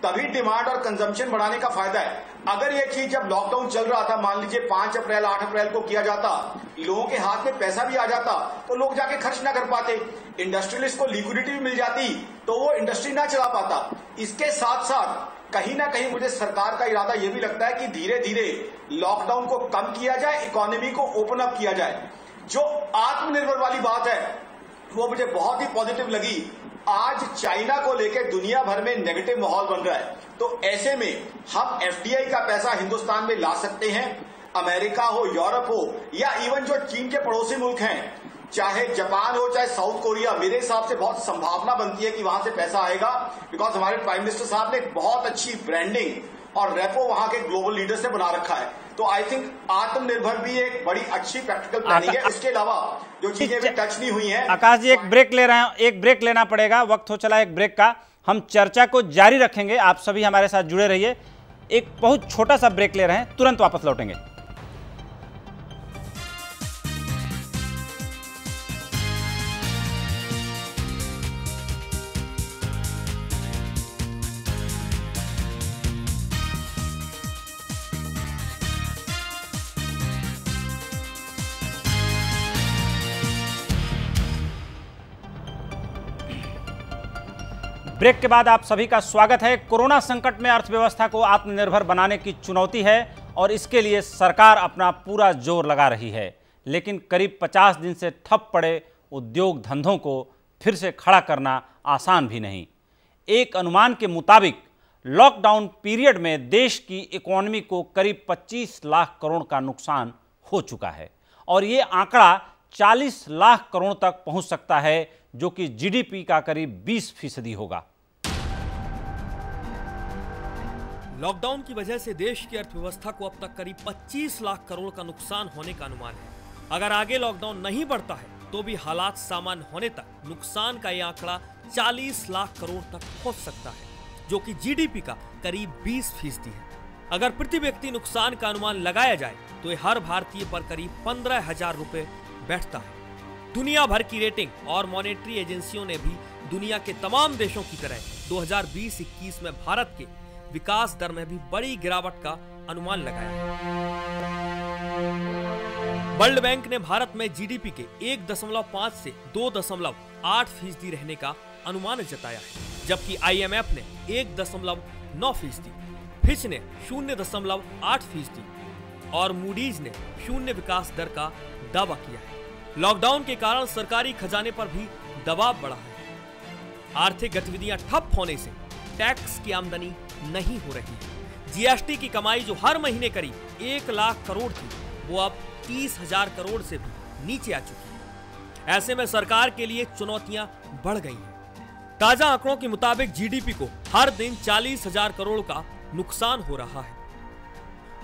तभी डिमांड और कंजम्पशन बढ़ाने का फ़ायदा है। अगर ये चीज़ जब लॉकडाउन चल रहा था, मान लीजिए पाँच अप्रैल, आठ अप्रैल को किया जाता, लोगों के हाथ में पैसा भी आ जाता तो लोग जाके खर्च ना कर पाते। इंडस्ट्रियलिस्ट को लिक्विडिटी भी मिल जाती तो वो इंडस्ट्री ना चला पाता। इसके साथ साथ कहीं ना कहीं मुझे सरकार का इरादा यह भी लगता है कि धीरे धीरे लॉकडाउन को कम किया जाए इकोनॉमी को ओपन अप किया जाए। जो आत्मनिर्भर वाली बात है, वो मुझे बहुत ही पॉजिटिव लगी। आज चाइना को लेकर दुनिया भर में नेगेटिव माहौल बन रहा है। तो ऐसे में हम एफडीआई का पैसा हिंदुस्तान में ला सकते हैं, अमेरिका हो, यूरोप हो, या इवन जो चीन के पड़ोसी मुल्क हैं, चाहे जापान हो, चाहे साउथ कोरिया, मेरे हिसाब से बहुत संभावना बनती है कि वहाँ से पैसा आएगा बिकॉज़ हमारे प्राइम मिनिस्टर साहब ने बहुत अच्छी ब्रांडिंग और रेपो वहाँ के ग्लोबल लीडर से बना रखा है। तो आई थिंक आत्मनिर्भर भी एक बड़ी अच्छी प्रैक्टिकल प्लानिंग है। इसके अलावा जो चीज़ें भी टच नहीं हुई हैं। आकाश जी एक ब्रेक ले रहे हैं एक ब्रेक लेना पड़ेगा। वक्त हो चला एक ब्रेक का। हम चर्चा को जारी रखेंगे। आप सभी हमारे साथ जुड़े रहिए। एक बहुत छोटा सा ब्रेक ले रहे हैं। तुरंत वापस लौटेंगे। ब्रेक के बाद आप सभी का स्वागत है। कोरोना संकट में अर्थव्यवस्था को आत्मनिर्भर बनाने की चुनौती है और इसके लिए सरकार अपना पूरा ज़ोर लगा रही है। लेकिन करीब 50 दिन से ठप पड़े उद्योग धंधों को फिर से खड़ा करना आसान भी नहीं। एक अनुमान के मुताबिक लॉकडाउन पीरियड में देश की इकोनॉमी को करीब 25 लाख करोड़ का नुकसान हो चुका है और ये आंकड़ा 40 लाख करोड़ तक पहुँच सकता है, जो कि जीडीपी का करीब 20 फ़ीसदी होगा। लॉकडाउन की वजह से देश की अर्थव्यवस्था को अब तक करीब 25 लाख करोड़ का नुकसान होने का अनुमान है। अगर आगे लॉकडाउन नहीं बढ़ता है तो भी हालात सामान्य होने तक नुकसान का यह आंकड़ा 40 लाख करोड़ तक पहुँच सकता है, जो कि जीडीपी का करीब 20 फ़ीसदी है। अगर प्रति व्यक्ति नुकसान का अनुमान लगाया जाए तो हर भारतीय पर करीब पंद्रह हज़ार रुपए बैठता है। दुनिया भर की रेटिंग और मॉनेटरी एजेंसियों ने भी दुनिया के तमाम देशों की तरह 2020-21 में भारत के विकास दर में भी बड़ी गिरावट का अनुमान लगाया वर्ल्ड बैंक ने भारत में जीडीपी के 1.5 से 2.8 फ़ीसदी रहने का अनुमान जताया है, जबकि आईएमएफ ने 1.9 फ़ीसदी, फिच ने 0.8 फ़ीसदी और मूडीज ने शून्य विकास दर का दावा किया है। लॉकडाउन के कारण सरकारी खजाने पर भी दबाव बढ़ा है। आर्थिक गतिविधियाँ ठप होने से टैक्स की आमदनी नहीं हो रही। है जीएसटी की कमाई जो हर महीने करीब एक लाख करोड़ थी, वो अब तीस हज़ार करोड़ से भी नीचे आ चुकी है। ऐसे में सरकार के लिए चुनौतियाँ बढ़ गई हैं। ताज़ा आंकड़ों के मुताबिक जीडीपी को हर दिन चालीस हज़ार करोड़ का नुकसान हो रहा है।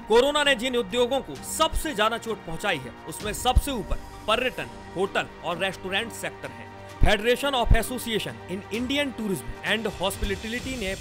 कोरोना ने जिन उद्योगों को सबसे ज़्यादा चोट पहुंचाई है, उसमें सबसे ऊपर पर्यटन, होटल और रेस्टोरेंट सेक्टर है। Federation of association in Indian tourism and hospitality ने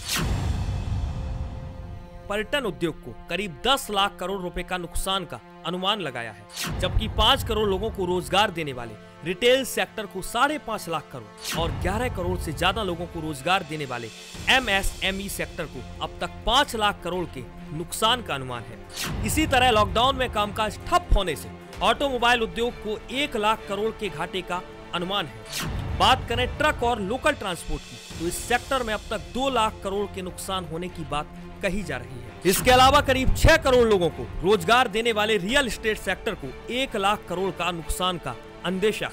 पर्यटन उद्योग को करीब 10 लाख करोड़ रुपए का नुकसान का अनुमान लगाया है, जबकि पाँच करोड़ लोगों को रोज़गार देने वाले रिटेल सेक्टर को साढ़े पाँच लाख करोड़ और ग्यारह करोड़ से ज़्यादा लोगों को रोज़गार देने वाले एमएसएमई सेक्टर को अब तक पाँच लाख करोड़ के नुकसान का अनुमान है। इसी तरह लॉकडाउन में कामकाज ठप होने से ऑटोमोबाइल उद्योग को एक लाख करोड़ के घाटे का अनुमान है। बात करें ट्रक और लोकल ट्रांसपोर्ट की तो इस सेक्टर में अब तक दो लाख करोड़ के नुकसान होने की बात कही जा रही है। इसके अलावा करीब छह करोड़ लोगों को रोज़गार देने वाले रियल एस्टेट सेक्टर को एक लाख करोड़ का नुकसान का अंदेशा,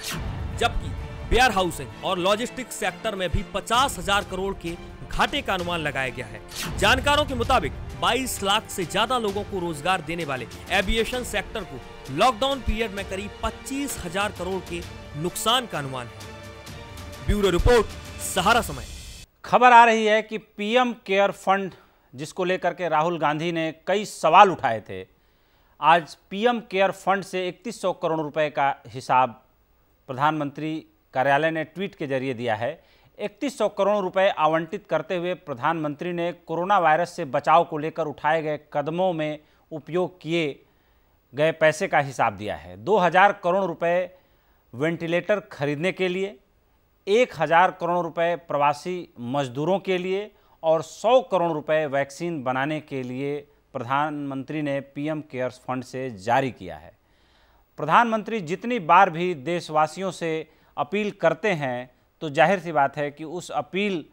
जबकि वेयर हाउसिंग और लॉजिस्टिक्स सेक्टर में भी पचास हज़ार करोड़ के घाटे का अनुमान लगाया गया है। जानकारों के मुताबिक 22 लाख से ज़्यादा लोगों को रोज़गार देने वाले एविएशन सेक्टर को लॉकडाउन पीरियड में करीब पच्चीस हज़ार करोड़ के नुकसान का अनुमान है। ब्यूरो रिपोर्ट, सहारा समय। खबर आ रही है कि पीएम केयर फंड जिसको लेकर के राहुल गांधी ने कई सवाल उठाए थे। आज पीएम केयर फंड से 3100 करोड़ रुपए का हिसाब प्रधानमंत्री कार्यालय ने ट्वीट के ज़रिए दिया है। 3100 करोड़ रुपए आवंटित करते हुए प्रधानमंत्री ने कोरोना वायरस से बचाव को लेकर उठाए गए कदमों में उपयोग किए गए पैसे का हिसाब दिया है। 2000 करोड़ रुपए वेंटिलेटर खरीदने के लिए, एक हज़ार करोड़ रुपए प्रवासी मजदूरों के लिए और 100 करोड़ रुपए वैक्सीन बनाने के लिए प्रधानमंत्री ने पीएम केयर्स फंड से जारी किया है। प्रधानमंत्री जितनी बार भी देशवासियों से अपील करते हैं तो ज़ाहिर सी बात है कि उस अपील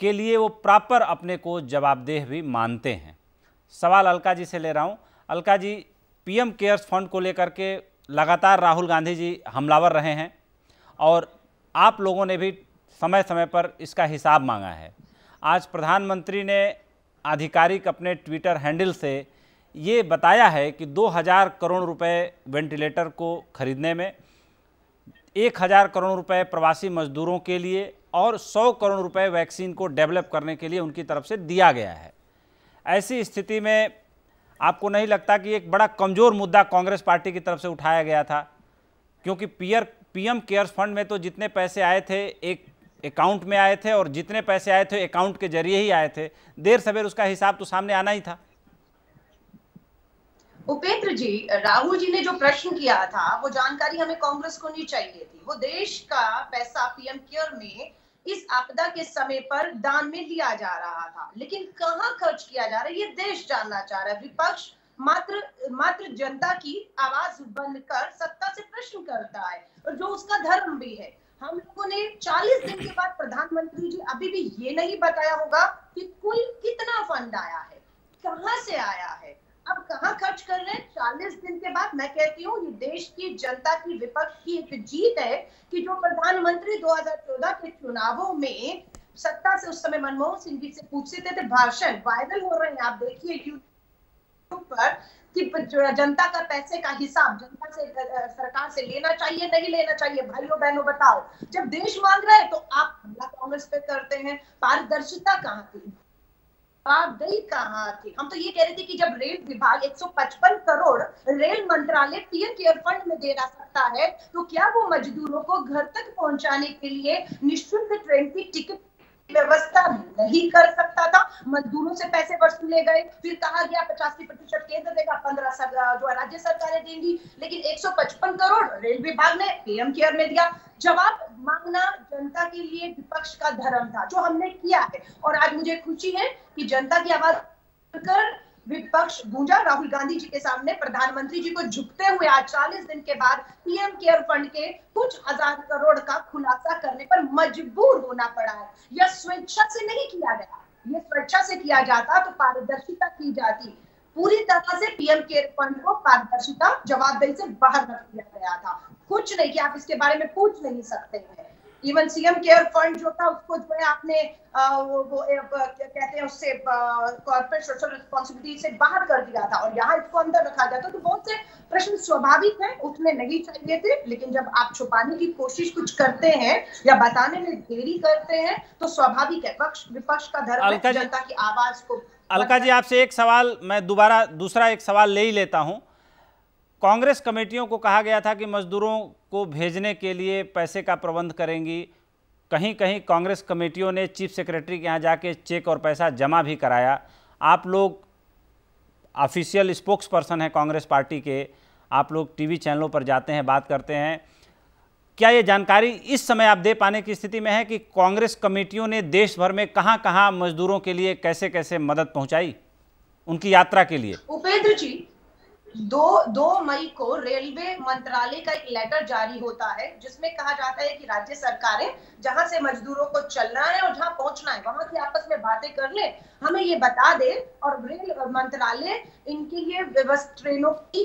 के लिए वो प्रॉपर अपने को जवाबदेह भी मानते हैं। सवाल अलका जी से ले रहा हूँ। Alka ji, PM cares fund को लेकर के लगातार राहुल गांधी जी हमलावर रहे हैं और आप लोगों ने भी समय समय पर इसका हिसाब मांगा है। आज प्रधानमंत्री ने आधिकारिक अपने ट्विटर हैंडल से ये बताया है कि 2000 करोड़ रुपए वेंटिलेटर को खरीदने में 1000 करोड़ रुपए प्रवासी मजदूरों के लिए और 100 करोड़ रुपए वैक्सीन को डेवलप करने के लिए उनकी तरफ़ से दिया गया है। ऐसी स्थिति में आपको नहीं लगता कि एक बड़ा कमज़ोर मुद्दा कांग्रेस पार्टी की तरफ़ से उठाया गया था? क्योंकि पीयर, पीएम केयर्स फंड में तो जितने पैसे आए थे, एक अकाउंट में आए थे और जितने पैसे आए थे अकाउंट के ज़रिए ही आए थे। देर सवेर उसका हिसाब तो सामने आना ही था। उपेंद्र जी, राहुल जी ने जो प्रश्न किया था, वो जानकारी हमें कांग्रेस को नहीं चाहिए थी। वो देश का पैसा पीएम केयर में इस आपदा के समय पर दान में लिया जा रहा था। लेकिन कहाँ खर्च किया जा रहा है, ये देश जानना चाह रहा है। विपक्ष मात्र मात्र जनता की आवाज़ बनकर सत्ता से प्रश्न करता है और जो उसका धर्म भी है हम लोगों ने 40 दिन के बाद प्रधानमंत्री जी अभी भी ये नहीं बताया होगा कि कुल कितना फंड आया है कहाँ से आया है अब कहाँ खर्च कर रहे हैं। चालीस दिन के बाद मैं कहती हूँ ये देश की जनता की विपक्ष की एक जीत है कि जो प्रधानमंत्री 2014 के चुनावों में सत्ता से उस समय मनमोहन सिंह जी से पूछते थे, थे भाषण वायरल हो रहे हैं। आप देखिए पर कि जनता का पैसे का हिसाब जनता से सरकार से लेना चाहिए, नहीं लेना चाहिए, भाइयों बहनों बताओ, जब देश मांग रहा है तो आप हमला कांग्रेस पे करते हैं, पारदर्शिता कहाँ थी? जवाबदेही कहाँ थी? हम तो ये कह रहे थे कि जब रेल विभाग 155 करोड़ रेल मंत्रालय पीएम केयर फंड में दे रहा सकता है तो क्या वो मजदूरों को घर तक पहुँचाने के लिए निःशुल्क ट्रेन की टिकट व्यवस्था नहीं कर सकता था। मजदूरों से पैसे वसूले गए। फिर कहा गया, पचासी प्रतिशत केंद्र देगा, पंद्रह जो राज्य सरकारें देंगी। लेकिन 155 करोड़ रेल विभाग ने पीएम केयर में दिया। जवाब, मांगना जनता के लिए विपक्ष का धर्म था, जो हमने किया है। और आज मुझे खुशी है कि जनता की आवाज़ कर विपक्ष गूंजा राहुल गांधी जी के सामने। प्रधानमंत्री जी को झुकते हुए आज चालीस दिन के बाद पीएम केयर फंड के कुछ हज़ार करोड़ का खुलासा करने पर मजबूर होना पड़ा। है यह स्वेच्छा से नहीं किया गया। ये स्वेच्छा से किया जाता तो पारदर्शिता की जाती। पूरी तरह से पीएम केयर फंड को पारदर्शिता, जवाबदेही से बाहर रख दिया गया था। कुछ नहीं कि आप इसके बारे में पूछ नहीं सकते हैं। इवन सीएम केयर फंड जो था उसको जो है आपने वो, वो कहते हैं उससे कॉर्पोरेट सोशल रिस्पॉन्सिबिलिटी से बाहर कर दिया था और यहाँ इसको अंदर रखा जाता तो बहुत से प्रश्न स्वाभाविक है उठने नहीं चाहिए थे लेकिन जब आप छुपाने की कोशिश कुछ करते हैं या बताने में देरी करते हैं तो स्वाभाविक है पक्ष विपक्ष का धर्म जनता की आवाज़ को अलका जी आपसे एक सवाल मैं दोबारा दूसरा एक सवाल ले ही लेता हूँ। कांग्रेस कमेटियों को कहा गया था कि मजदूरों को भेजने के लिए पैसे का प्रबंध करेंगी। कहीं कहीं कांग्रेस कमेटियों ने चीफ सेक्रेटरी के यहाँ जाके चेक और पैसा जमा भी कराया। आप लोग ऑफिशियल स्पोक्स पर्सन है कांग्रेस पार्टी के। आप लोग टीवी चैनलों पर जाते हैं, बात करते हैं। क्या ये जानकारी इस समय आप दे पाने की स्थिति में है कि कांग्रेस कमेटियों ने देश भर में कहाँ कहाँ मजदूरों के लिए कैसे कैसे मदद पहुंचाई? उनकी यात्रा के लिए। उपेंद्र जी दो दो मई को रेलवे मंत्रालय का एक लेटर जारी होता है, जिसमें कहा जाता है कि राज्य सरकारें जहाँ से मजदूरों को चलना है और जहाँ पहुँचना है, वहाँ की आपस में बातें कर ले। हमें ये बता दे और रेल मंत्रालय इनके लिए व्यवस्था, ट्रेनों की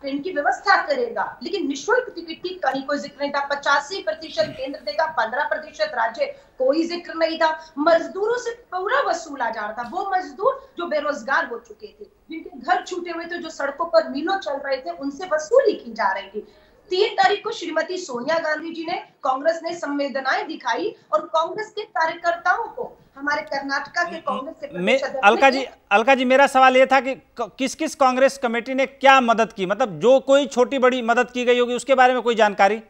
ट्रेन की व्यवस्था करेगा। लेकिन निःशुल्क टिकट की कहीं कोई ज़िक्र नहीं था। पचासी प्रतिशत केंद्र देगा, पंद्रह प्रतिशत राज्य कोई ज़िक्र नहीं था। मजदूरों से पूरा वसूला जा रहा था। वो मजदूर जो बेरोजगार हो चुके थे, जिनके घर छूटे हुए थे, जो सड़कों पर मीलों चल रहे थे, उनसे वसूली की जा रही थी। तीन तारीख को श्रीमती सोनिया गांधी जी ने कांग्रेस ने संवेदनाएँ दिखाई और कांग्रेस के कार्यकर्ताओं को हमारे कर्नाटका के कांग्रेस के अलका जी अलका जी मेरा सवाल ये था कि किस किस कांग्रेस कमेटी ने क्या मदद की? मतलब जो कोई छोटी बड़ी मदद की गई होगी उसके बारे में कोई जानकारी?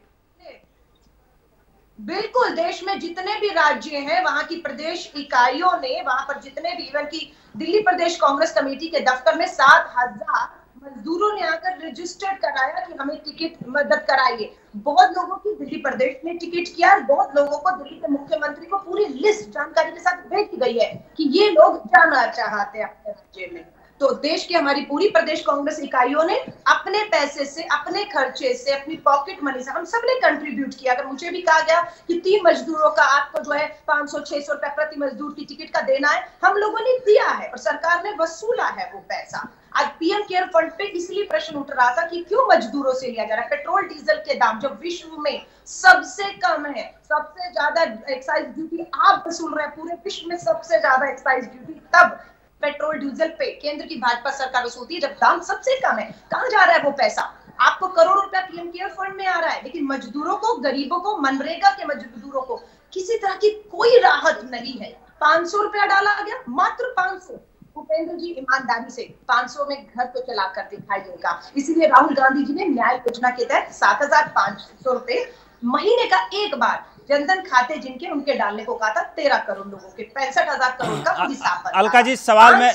बिल्कुल देश में जितने भी राज्य हैं वहाँ की प्रदेश इकाइयों ने वहाँ पर जितने भी इवन की दिल्ली प्रदेश कांग्रेस कमेटी के दफ्तर में सात हज़ार मजदूरों ने आकर रजिस्टर्ड कराया कि हमें टिकट मदद कराइए। बहुत लोगों की दिल्ली प्रदेश ने टिकट किया और बहुत लोगों को दिल्ली के मुख्यमंत्री को पूरी लिस्ट जानकारी के साथ भेज दी गई है कि ये लोग जाना चाहते हैं अपने राज्य में। तो देश की हमारी पूरी प्रदेश कांग्रेस इकाइयों ने अपने पैसे से, अपने खर्चे से, अपनी पॉकेट मनी से हम सबने कंट्रीब्यूट किया। अगर मुझे भी कहा गया कि तीन मजदूरों का आपको जो है पाँच सौ, छह सौ रुपए प्रति मजदूर की टिकट का देना है, हम लोगों ने दिया है और सरकार ने वसूला है वो पैसा। आज पीएम केयर फंड पे इसलिए प्रश्न उठ रहा था कि क्यों मजदूरों से लिया जा रहा है? पेट्रोल, डीजल के दाम जो विश्व में सबसे कम है, सबसे ज़्यादा एक्साइज ड्यूटी आप वसूल रहे हैं, पूरे विश्व में सबसे ज़्यादा एक्साइज ड्यूटी तब पेट्रोल, डीजल पे केंद्र की भाजपा सरकार वसूलती है जब दाम सबसे कम है। कहाँ जा रहा है वो पैसा? आपको करोड़ रुपया पीएम केयर फंड में आ रहा है, लेकिन मजदूरों को, गरीबों को, मनरेगा के मजदूरों को किसी तरह की कोई राहत नहीं है। पाँच सौ रुपया डाला गया, मात्र पाँच सौ। भूपेंद्र जी ईमानदारी से 500 में घर को चलाकर दिखाई देगा। इसीलिए राहुल गांधी जी ने न्याय योजना के तहत सात हज़ार पाँच सौ रुपए महीने का एक बार जनधन खाते जिनके उनके डालने को कहा था तेरह करोड़ लोगों के पैंसठ हज़ार करोड़ का हिसाब अलका जी सवाल में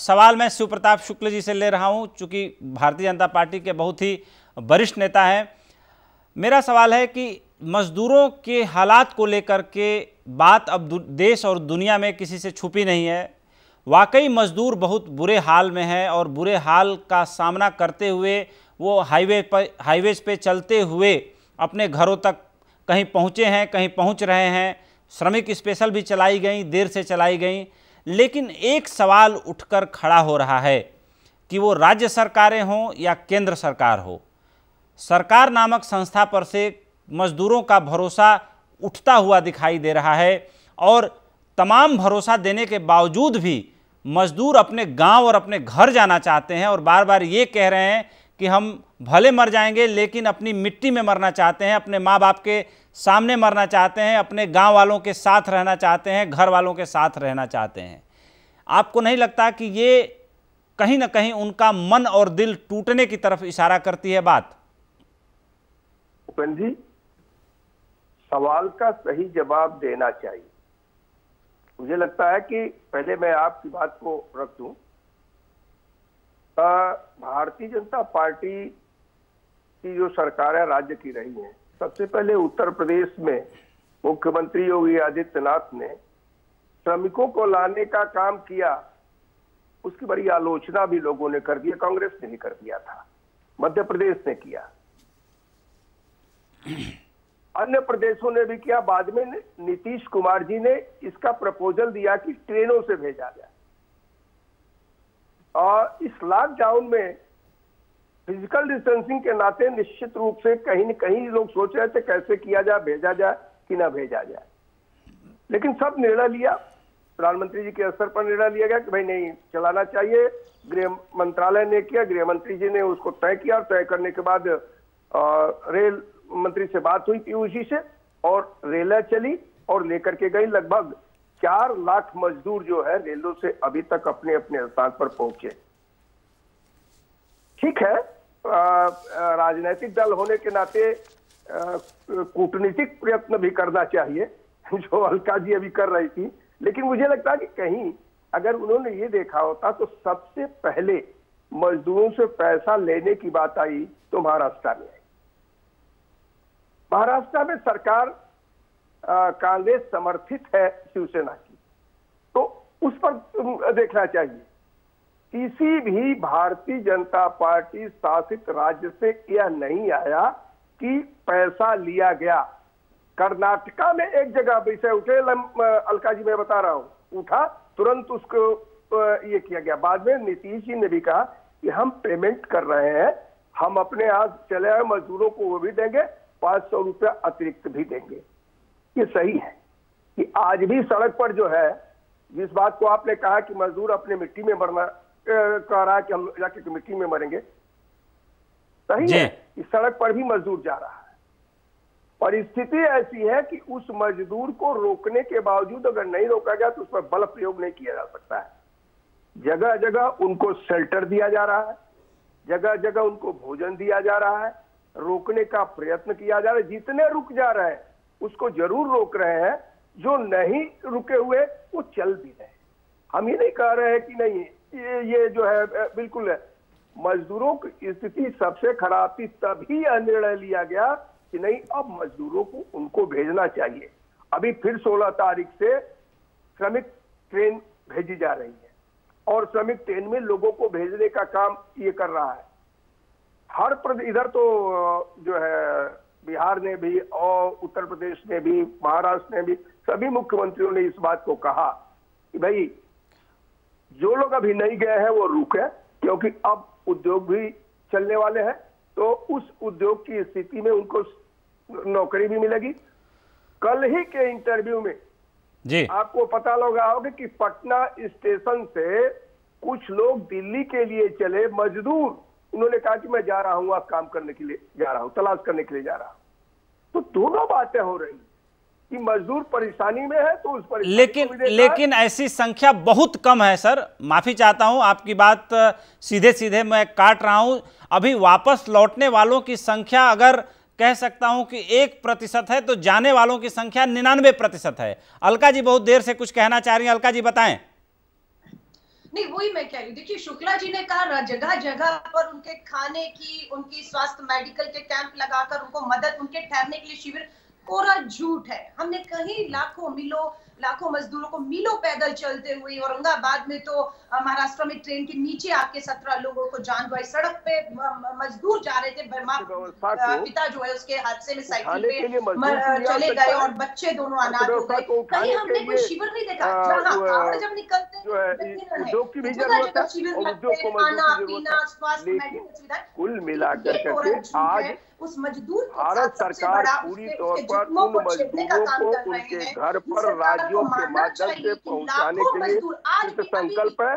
सवाल मैं शिव प्रताप शुक्ल जी से ले रहा हूँ चूँकि भारतीय जनता पार्टी के बहुत ही वरिष्ठ नेता हैं। मेरा सवाल है कि मजदूरों के हालात को लेकर के बात अब देश और दुनिया में किसी से छुपी नहीं है। वाकई मजदूर बहुत बुरे हाल में है और बुरे हाल का सामना करते हुए वो हाईवे पर, हाईवेज पे चलते हुए अपने घरों तक कहीं पहुँचे हैं, कहीं पहुँच रहे हैं। श्रमिक स्पेशल भी चलाई गई, देर से चलाई गई। लेकिन एक सवाल उठकर खड़ा हो रहा है कि वो राज्य सरकारें हों या केंद्र सरकार हो। सरकार नामक संस्था पर से मजदूरों का भरोसा उठता हुआ दिखाई दे रहा है और तमाम भरोसा देने के बावजूद भी मजदूर अपने गाँव और अपने घर जाना चाहते हैं और बार बार ये कह रहे हैं कि हम भले मर जाएँगे, लेकिन अपनी मिट्टी में मरना चाहते हैं, अपने माँ बाप के सामने मरना चाहते हैं, अपने गाँव वालों के साथ रहना चाहते हैं, घर वालों के साथ रहना चाहते हैं। आपको नहीं लगता कि ये कहीं ना कहीं उनका मन और दिल टूटने की तरफ़ इशारा करती है बात? जी, सवाल का सही जवाब देना चाहिए। मुझे लगता है कि पहले मैं आपकी बात को रख दूँ। भारतीय जनता पार्टी की जो सरकार राज्य की रही है। सबसे पहले उत्तर प्रदेश में मुख्यमंत्री योगी आदित्यनाथ ने श्रमिकों को लाने का काम किया, उसकी बड़ी आलोचना भी लोगों ने कर दिया कांग्रेस ने भी कर दिया था, मध्य प्रदेश ने किया। अन्य प्रदेशों ने भी किया, बाद में नीतीश कुमार जी ने इसका प्रपोजल दिया कि ट्रेनों से भेजा जाए। और इस लॉकडाउन में फ़िज़िकल डिस्टेंसिंग के नाते निश्चित रूप से कहीं न कहीं लोग सोच रहे थे कैसे किया जाए, भेजा जाए कि ना भेजा जाए। लेकिन सब निर्णय लिया। प्रधानमंत्री जी के स्तर पर निर्णय लिया गया कि भाई नहीं, चलाना चाहिए। गृह मंत्रालय ने किया, गृह मंत्री जी ने उसको तय किया और तय करने के बाद रेल मंत्री से बात हुई पीयूषी से और रेलवे चली और लेकर के गई लगभग चार लाख मजदूर जो है रेलों से अभी तक अपने अपने स्थान पर पहुँचे। ठीक है राजनीतिक दल होने के नाते कूटनीतिक प्रयत्न भी करना चाहिए, जो अलका जी अभी कर रही थी। लेकिन मुझे लगता है कि कहीं अगर उन्होंने ये देखा होता तो सबसे पहले मजदूरों से पैसा लेने की बात आई तो महाराष्ट्र में महाराष्ट्र में सरकार कांग्रेस समर्थित है शिवसेना की। तो उस पर देखना चाहिए। किसी भी भारतीय जनता पार्टी शासित राज्य से यह नहीं आया कि पैसा लिया गया। कर्नाटका में एक जगह विषय उठे अलका जी, मैं बता रहा हूँ। उठा, तुरंत उसको ये किया गया। बाद में नीतीश जी ने भी कहा कि हम पेमेंट कर रहे हैं, हम अपने आज चले आए मजदूरों को वो भी देंगे। पाँच सौ रुपया अतिरिक्त भी देंगे। ये सही है कि आज भी सड़क पर जो है जिस बात को आपने कहा कि मजदूर अपने मिट्टी में मरना कह रहा है कि हम जाके मिट्टी में मरेंगे सही है कि सड़क पर भी मजदूर जा रहा है। परिस्थिति ऐसी है कि उस मजदूर को रोकने के बावजूद अगर नहीं रोका गया तो उस पर बल प्रयोग नहीं किया जा सकता है। जगह जगह उनको शेल्टर दिया जा रहा है जगह जगह उनको भोजन दिया जा रहा है रोकने का प्रयत्न किया जा रहा है। जितने रुक जा रहे हैं, उसको ज़रूर रोक रहे हैं। जो नहीं रुके हुए, वो चल भी रहे हम ये नहीं कह रहे हैं कि नहीं, ये ये जो है बिल्कुल मजदूरों की स्थिति सबसे खराब थी, तभी यह निर्णय लिया गया कि नहीं, अब मजदूरों को उनको भेजना चाहिए। अभी फिर 16 तारीख से श्रमिक ट्रेन भेजी जा रही है। और श्रमिक ट्रेन में लोगों को भेजने का काम ये कर रहा है। हर प्रदेश इधर तो जो है बिहार ने भी और उत्तर प्रदेश ने भी महाराष्ट्र ने भी सभी मुख्यमंत्रियों ने इस बात को कहा कि भाई जो लोग अभी नहीं गए हैं वो रुके क्योंकि अब उद्योग भी चलने वाले हैं तो उस उद्योग की स्थिति में उनको नौकरी भी मिलेगी। कल ही के इंटरव्यू में जी। आपको पता लगा होगा कि पटना स्टेशन से कुछ लोग दिल्ली के लिए चले मजदूर। उन्होंने कहा कि मैं जा रहा हूँ आप काम करने के लिए जा रहा हूँ तलाश करने के लिए जा रहा हूँ। तो दोनों बातें हो रही कि मजदूर परेशानी में है तो उस पर लेकिन लेकिन ऐसी संख्या बहुत कम है सर। माफ़ी चाहता हूँ आपकी बात सीधे सीधे मैं काट रहा हूँ। अभी वापस लौटने वालों की संख्या अगर कह सकता हूँ कि एक प्रतिशत है तो जाने वालों की संख्या निन्यानवे प्रतिशत है। अलका जी बहुत देर से कुछ कहना चाह रही हैं। अलका जी बताएँ। नहीं, वही मैं कह रही हूँ, देखिए, शुक्ला जी ने कहा जगह जगह पर उनके खाने की, उनकी स्वास्थ्य मेडिकल के कैंप लगाकर उनको मदद, उनके ठहरने के लिए शिविर कोरा झूठ है। हमने कहीं लाखों, मिलो लाखों मजदूरों को मीलों पैदल चलते हुए। औरंगाबाद में तो महाराष्ट्र में ट्रेन के नीचे आके सत्रह लोगों को जान गई सड़क पे मजदूर जा रहे थे। पिता जो है उसके हादसे में साइकिल पे चले गए और बच्चे दोनों अनाथ हो गए। कहीं हमने कोई शिविर नहीं देखा? जहाँ जब निकलते शिविर खाना पीना स्वास्थ्य मेडिकल सुविधा कुल मिलाकर आज उस मजदूर भारत सरकार पूरी तौर पर उन मजदूरों को उनके घर पर राज्यों के माध्यम से पहुँचाने के लिए संकल्प है।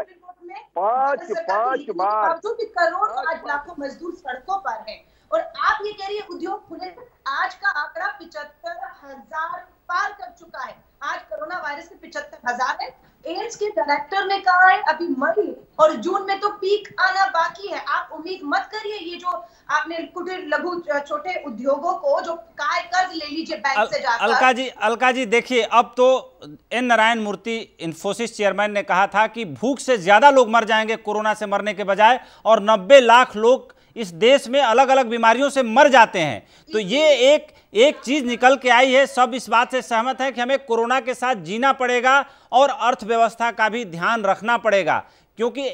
पाँच पाँच बार करोड़ आज लाखों मजदूर सड़कों पर हैं। और आप ये कह रही है उद्योग खुले आज का आंकड़ा पिछहत्तर हज़ार पार कर चुका है। आज कोरोना वायरस के पिछहत्तर हज़ार है। एड्स के डायरेक्टर ने कहा है अभी मई और जून में तो पीक आना बाकी है। आप उम्मीद मत करिए ये जो आपने कुटीर लघु छोटे उद्योगों को जो काय कर्ज ले लीजिए बैंक अल, से जाकर। अलका जी अलका जी देखिए अब तो एन. नारायण मूर्ति इन्फोसिस चेयरमैन ने कहा था कि भूख से ज़्यादा लोग मर जाएँगे कोरोना से मरने के बजाय और नब्बे लाख लोग इस देश में अलग अलग बीमारियों से मर जाते हैं। तो ये एक एक चीज़ निकल के आई है सब इस बात से सहमत है कि हमें कोरोना के साथ जीना पड़ेगा और अर्थव्यवस्था का भी ध्यान रखना पड़ेगा क्योंकि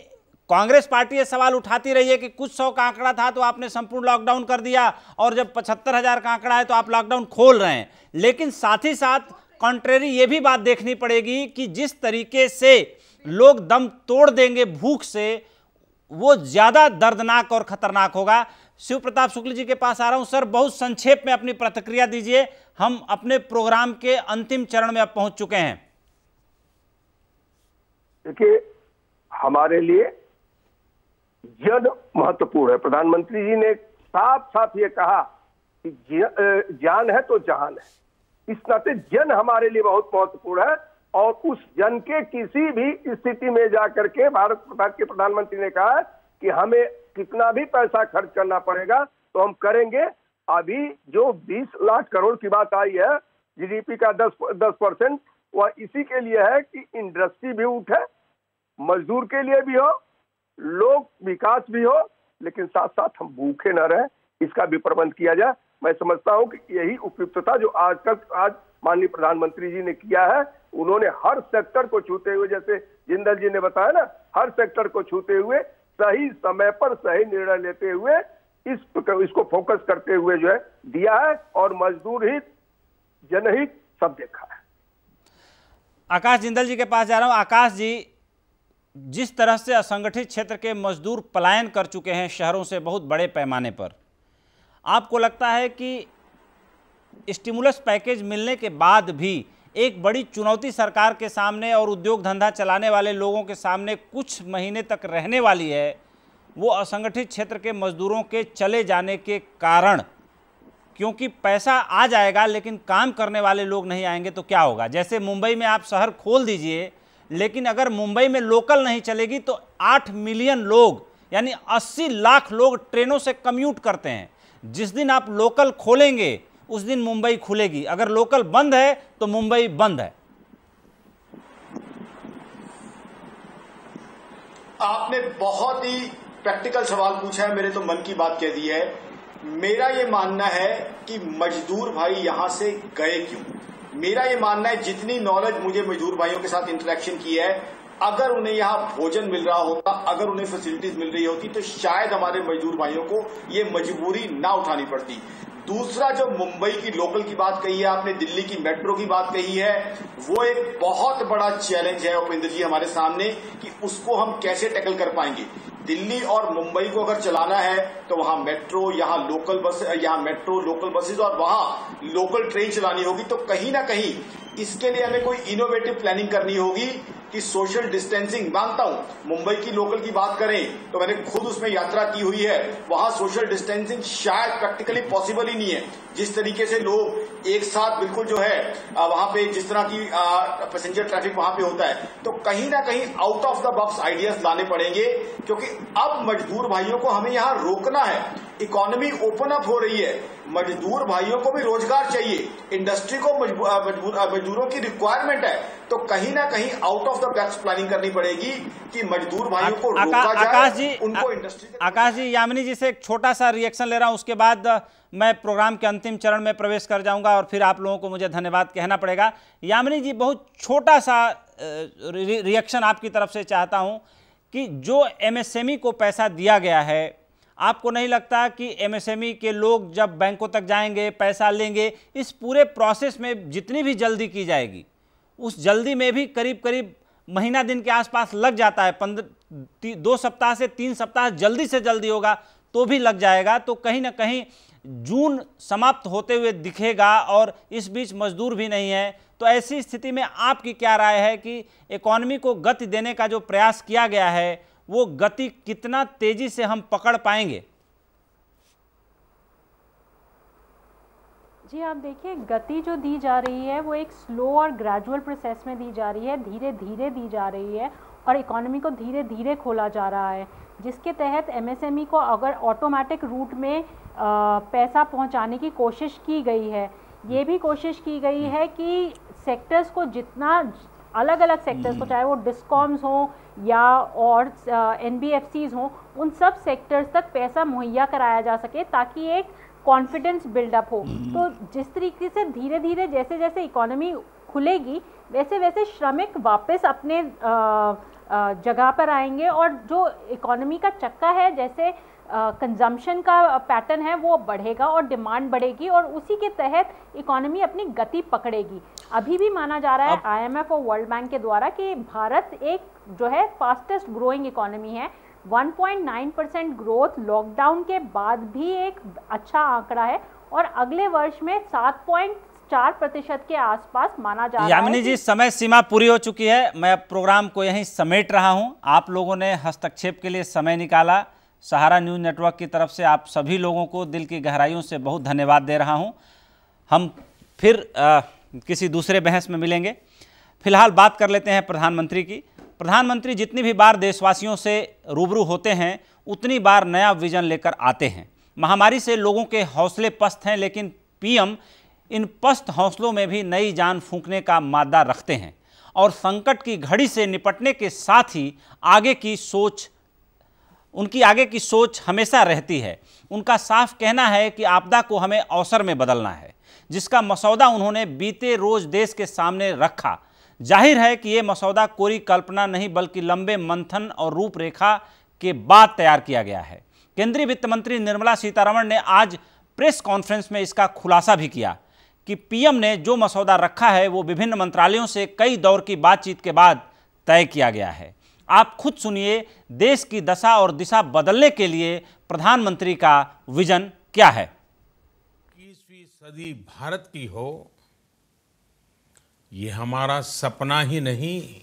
कांग्रेस पार्टी ये सवाल उठाती रही है कि कुछ सौ का आंकड़ा था तो आपने संपूर्ण लॉकडाउन कर दिया, और जब पचहत्तर हज़ार का आंकड़ा है तो आप लॉकडाउन खोल रहे हैं। लेकिन साथ ही साथ कॉन्ट्रेरी ये भी बात देखनी पड़ेगी कि जिस तरीके से लोग दम तोड़ देंगे भूख से, वो ज़्यादा दर्दनाक और खतरनाक होगा। शिव प्रताप शुक्ल जी के पास आ रहा हूँ। सर, बहुत संक्षेप में अपनी प्रतिक्रिया दीजिए। हम अपने प्रोग्राम के अंतिम चरण में अब पहुँच चुके हैं। देखिए, हमारे लिए जन महत्वपूर्ण है। प्रधानमंत्री जी ने साफ़ साफ़ ये कहा कि जान है तो जहान है। इस नाते जन हमारे लिए बहुत महत्वपूर्ण है और उस जन के किसी भी स्थिति में जाकर के भारत भारत के प्रधानमंत्री ने कहा कि हमें कितना भी पैसा खर्च करना पड़ेगा तो हम करेंगे। अभी जो 20 लाख करोड़ की बात आई है जीडीपी का 10 10 परसेंट, वह इसी के लिए है कि इंडस्ट्री भी उठे मजदूर के लिए भी हो लोग विकास भी हो, लेकिन साथ साथ हम भूखे न रहे, इसका भी प्रबंध किया जाए। मैं समझता हूँ कि यही उपयुक्तता जो आज तक आज माननीय प्रधानमंत्री जी ने किया है, उन्होंने हर सेक्टर को छूते हुए, जैसे जिंदल जी ने बताया ना, हर सेक्टर को छूते हुए, सही समय पर सही निर्णय लेते हुए, इस इसको फोकस करते हुए जो है, दिया है, और मजदूर हित, जनहित सब देखा है। आकाश जिंदल जी के पास जा रहा हूँ। आकाश जी जिस तरह से असंगठित क्षेत्र के मजदूर पलायन कर चुके हैं शहरों से बहुत बड़े पैमाने पर, आपको लगता है कि स्टिमुलस पैकेज मिलने के बाद भी एक बड़ी चुनौती सरकार के सामने और उद्योग धंधा चलाने वाले लोगों के सामने कुछ महीने तक रहने वाली है, वो असंगठित क्षेत्र के मजदूरों के चले जाने के कारण? क्योंकि पैसा आ जाएगा, लेकिन काम करने वाले लोग नहीं आएँगे तो क्या होगा? जैसे मुंबई में आप शहर खोल दीजिए लेकिन अगर मुंबई में लोकल नहीं चलेगी तो आठ मिलियन लोग, यानी अस्सी लाख लोग ट्रेनों से कम्यूट करते हैं। जिस दिन आप लोकल खोलेंगे, उस दिन मुंबई खुलेगी। अगर लोकल बंद है तो मुंबई बंद है। आपने बहुत ही प्रैक्टिकल सवाल पूछा है, मेरे तो मन की बात कह दी है। मेरा ये मानना है कि मजदूर भाई यहाँ से गए क्यों? मेरा ये मानना है, जितनी नॉलेज मुझे मजदूर भाइयों के साथ इंटरेक्शन की है, अगर उन्हें यहाँ भोजन मिल रहा होता, अगर उन्हें फैसिलिटीज़ मिल रही होती तो शायद हमारे मजदूर भाइयों को ये मजबूरी ना उठानी पड़ती। दूसरा, जो मुंबई की लोकल की बात कही है, आपने दिल्ली की मेट्रो की बात कही है, वो एक बहुत बड़ा चैलेंज है, उपेंद्र जी, हमारे सामने, कि उसको हम कैसे टैकल कर पाएँगे। दिल्ली और मुंबई को अगर चलाना है तो वहाँ मेट्रो, यहाँ लोकल बस यहाँ मेट्रो लोकल बसेज और वहाँ लोकल ट्रेन चलानी होगी। तो कहीं ना कहीं इसके लिए हमें कोई इनोवेटिव प्लानिंग करनी होगी। कि सोशल डिस्टेंसिंग मानता हूँ, मुंबई की लोकल की बात करें तो मैंने खुद उसमें यात्रा की हुई है। वहाँ सोशल डिस्टेंसिंग शायद प्रैक्टिकली पॉसिबल ही नहीं है। जिस तरीके से लोग एक साथ बिल्कुल जो है वहाँ पे जिस तरह की पैसेंजर ट्रैफ़िक वहाँ पे होता है तो कहीं ना कहीं out of the box ideas लाने पड़ेंगे। क्योंकि अब मजदूर भाइयों को हमें यहाँ रोकना है। इकोनॉमी ओपन अप हो रही है। मजदूर भाइयों को भी रोज़गार चाहिए। इंडस्ट्री को मजदूरों की रिक्वायरमेंट है तो कहीं ना कहीं out of the box planning करनी पड़ेगी कि मजदूर भाइयों को रोका जाए आकाश जी उनको इंडस्ट्री आकाश जी यामिनी जी से एक छोटा सा रिएक्शन ले रहा हूँ उसके बाद मैं प्रोग्राम के अंतिम चरण में प्रवेश कर जाऊँगा और फिर आप लोगों को मुझे धन्यवाद कहना पड़ेगा। यामिनी जी बहुत छोटा सा रिएक्शन आपकी तरफ़ से चाहता हूँ कि जो एमएसएमई को पैसा दिया गया है आपको नहीं लगता कि एमएसएमई के लोग जब बैंकों तक जाएँगे, पैसा लेंगे, इस पूरे प्रोसेस में जितनी भी जल्दी की जाएगी, उस जल्दी में भी करीब करीब महीना दिन के आसपास लग जाता है। पंद्रह दो सप्ताह से तीन सप्ताह जल्दी से जल्दी होगा तो भी लग जाएगा। तो कहीं ना कहीं जून समाप्त होते हुए दिखेगा और इस बीच मजदूर भी नहीं है। तो ऐसी स्थिति में आपकी क्या राय है कि इकॉनमी को गति देने का जो प्रयास किया गया है वो गति कितना तेज़ी से हम पकड़ पाएँगे? जी आप देखिए गति जो दी जा रही है वो एक स्लो और ग्रेजुअल प्रोसेस में दी जा रही है धीरे धीरे दी जा रही है और इकोनॉमी को धीरे धीरे खोला जा रहा है जिसके तहत एमएसएमई को अगर ऑटोमेटिक रूट में आ, पैसा पहुँचाने की कोशिश की गई है ये भी कोशिश की गई है कि सेक्टर्स को जितना अलग अलग सेक्टर्स को चाहे वो डिस्कॉम्स हों या और एन बी हों उन सब सेक्टर्स तक पैसा मुहैया कराया जा सके ताकि एक कॉन्फिडेंस बिल्डअप हो। तो जिस तरीके से धीरे धीरे जैसे जैसे इकोनॉमी खुलेगी वैसे वैसे श्रमिक वापस अपने जगह पर आएँगे और जो इकोनॉमी का चक्का है जैसे कंजम्पशन का पैटर्न है वो बढ़ेगा और डिमांड बढ़ेगी और उसी के तहत इकोनॉमी अपनी गति पकड़ेगी। अभी भी माना जा रहा है आईएमएफ और वर्ल्ड बैंक के द्वारा कि भारत एक जो है फास्टेस्ट ग्रोइंग इकोनॉमी है। 1.9 परसेंट ग्रोथ लॉकडाउन के बाद भी एक अच्छा आंकड़ा है और अगले वर्ष में सात चार प्रतिशत के आसपास माना जा रहा है यामिनी जी समय सीमा पूरी हो चुकी है। मैं प्रोग्राम को यहीं समेट रहा हूँ। आप लोगों ने हस्तक्षेप के लिए समय निकाला। सहारा न्यूज़ नेटवर्क की तरफ़ से आप सभी लोगों को दिल की गहराइयों से बहुत धन्यवाद दे रहा हूँ। हम फिर आ, किसी दूसरे बहस में मिलेंगे। फ़िलहाल बात कर लेते हैं प्रधानमंत्री की। प्रधानमंत्री जितनी भी बार देशवासियों से रूबरू होते हैं उतनी बार नया विजन लेकर आते हैं। महामारी से लोगों के हौसले पस्त हैं लेकिन पीएम इन पस्त हौसलों में भी नई जान फूंकने का मादा रखते हैं। और संकट की घड़ी से निपटने के साथ ही आगे की सोच उनकी आगे की सोच हमेशा रहती है। उनका साफ़ कहना है कि आपदा को हमें अवसर में बदलना है, जिसका मसौदा उन्होंने बीते रोज देश के सामने रखा। ज़ाहिर है कि यह मसौदा कोरी कल्पना नहीं, बल्कि लंबे मंथन और रूपरेखा के बाद तैयार किया गया है। केंद्रीय वित्त मंत्री निर्मला सीतारमण ने आज प्रेस कॉन्फ्रेंस में इसका खुलासा भी किया कि पीएम ने जो मसौदा रखा है, वो विभिन्न मंत्रालयों से कई दौर की बातचीत के बाद तय किया गया है। आप खुद सुनिए देश की दशा और दिशा बदलने के लिए प्रधानमंत्री का विजन क्या है? इक्कीसवीं सदी भारत की हो, ये हमारा सपना ही नहीं,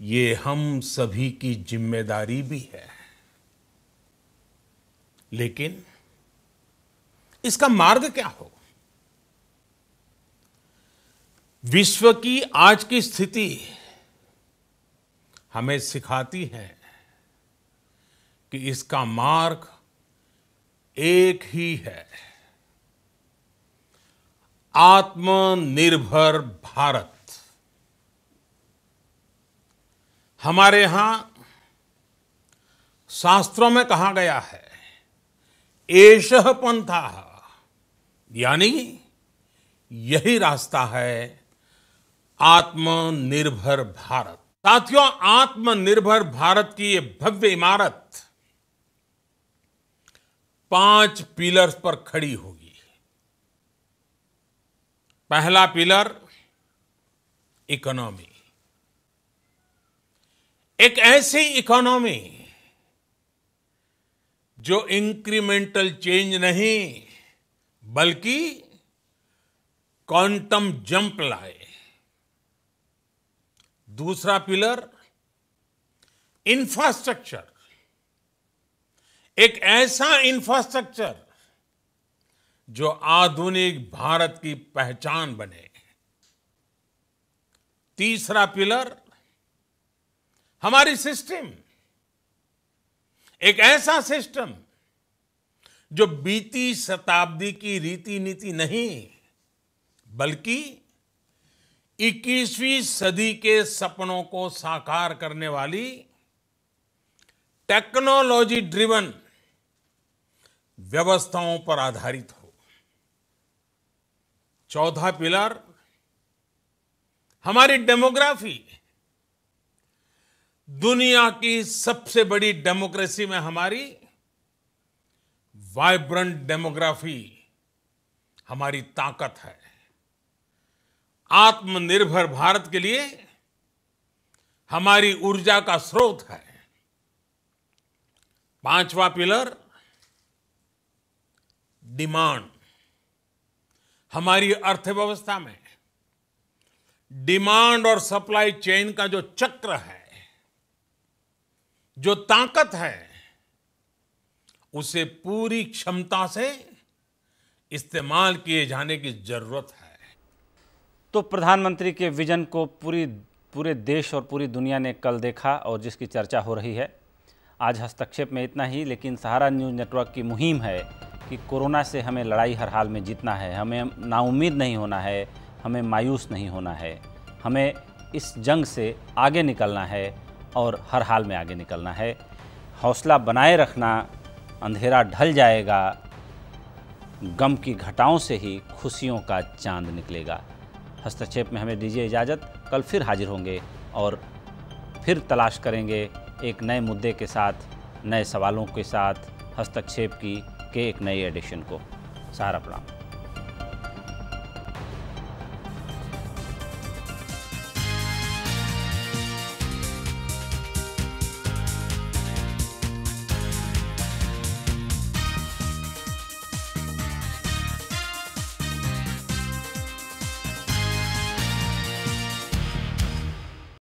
ये हम सभी की ज़िम्मेदारी भी है। लेकिन इसका मार्ग क्या हो? विश्व की आज की स्थिति हमें सिखाती है कि इसका मार्ग एक ही है। आत्मनिर्भर भारत। हमारे यहाँ शास्त्रों में कहा गया है एश पंथा, यानी यही रास्ता है आत्मनिर्भर भारत। साथियों, आत्मनिर्भर भारत की ये भव्य इमारत पाँच पिलर्स पर खड़ी होगी। पहला पिलर, इकोनॉमी। एक ऐसी इकोनॉमी जो इंक्रीमेंटल चेंज नहीं, बल्कि क्वांटम जंप लाए। दूसरा पिलर इंफ्रास्ट्रक्चर एक ऐसा इंफ्रास्ट्रक्चर जो आधुनिक भारत की पहचान बने। तीसरा पिलर, हमारी सिस्टम एक ऐसा सिस्टम जो बीती शताब्दी की रीति नीति नहीं, बल्कि 21वीं सदी के सपनों को साकार करने वाली टेक्नोलॉजी ड्रिवन व्यवस्थाओं पर आधारित हो। चौथा पिलर, हमारी डेमोग्राफी दुनिया की सबसे बड़ी डेमोक्रेसी में हमारी वाइब्रेंट डेमोग्राफी हमारी ताकत है। आत्मनिर्भर भारत के लिए हमारी ऊर्जा का स्रोत है। पांचवा पिलर, डिमांड। हमारी अर्थव्यवस्था में डिमांड और सप्लाई चेन का जो चक्र है, जो ताकत है, उसे पूरी क्षमता से इस्तेमाल किए जाने की ज़रूरत है। तो प्रधानमंत्री के विजन को पूरी, पूरे देश और पूरी दुनिया ने कल देखा और जिसकी चर्चा हो रही है। आज हस्तक्षेप में इतना ही, लेकिन सहारा न्यूज़ नेटवर्क की मुहिम है कि कोरोना से हमें लड़ाई हर हाल में जीतना है। हमें नाउमीद नहीं होना है, हमें मायूस नहीं होना है। हमें इस जंग से आगे निकलना है और हर हाल में आगे निकलना है। हौसला बनाए रखना, अंधेरा ढल जाएगा, गम की घटाओं से ही खुशियों का चाँद निकलेगा। हस्तक्षेप में हमें दीजिए इजाज़त। कल फिर हाजिर होंगे और फिर तलाश करेंगे एक नए मुद्दे के साथ, नए सवालों के साथ हस्तक्षेप की के एक नए एडिशन को। सारा प्रणाम।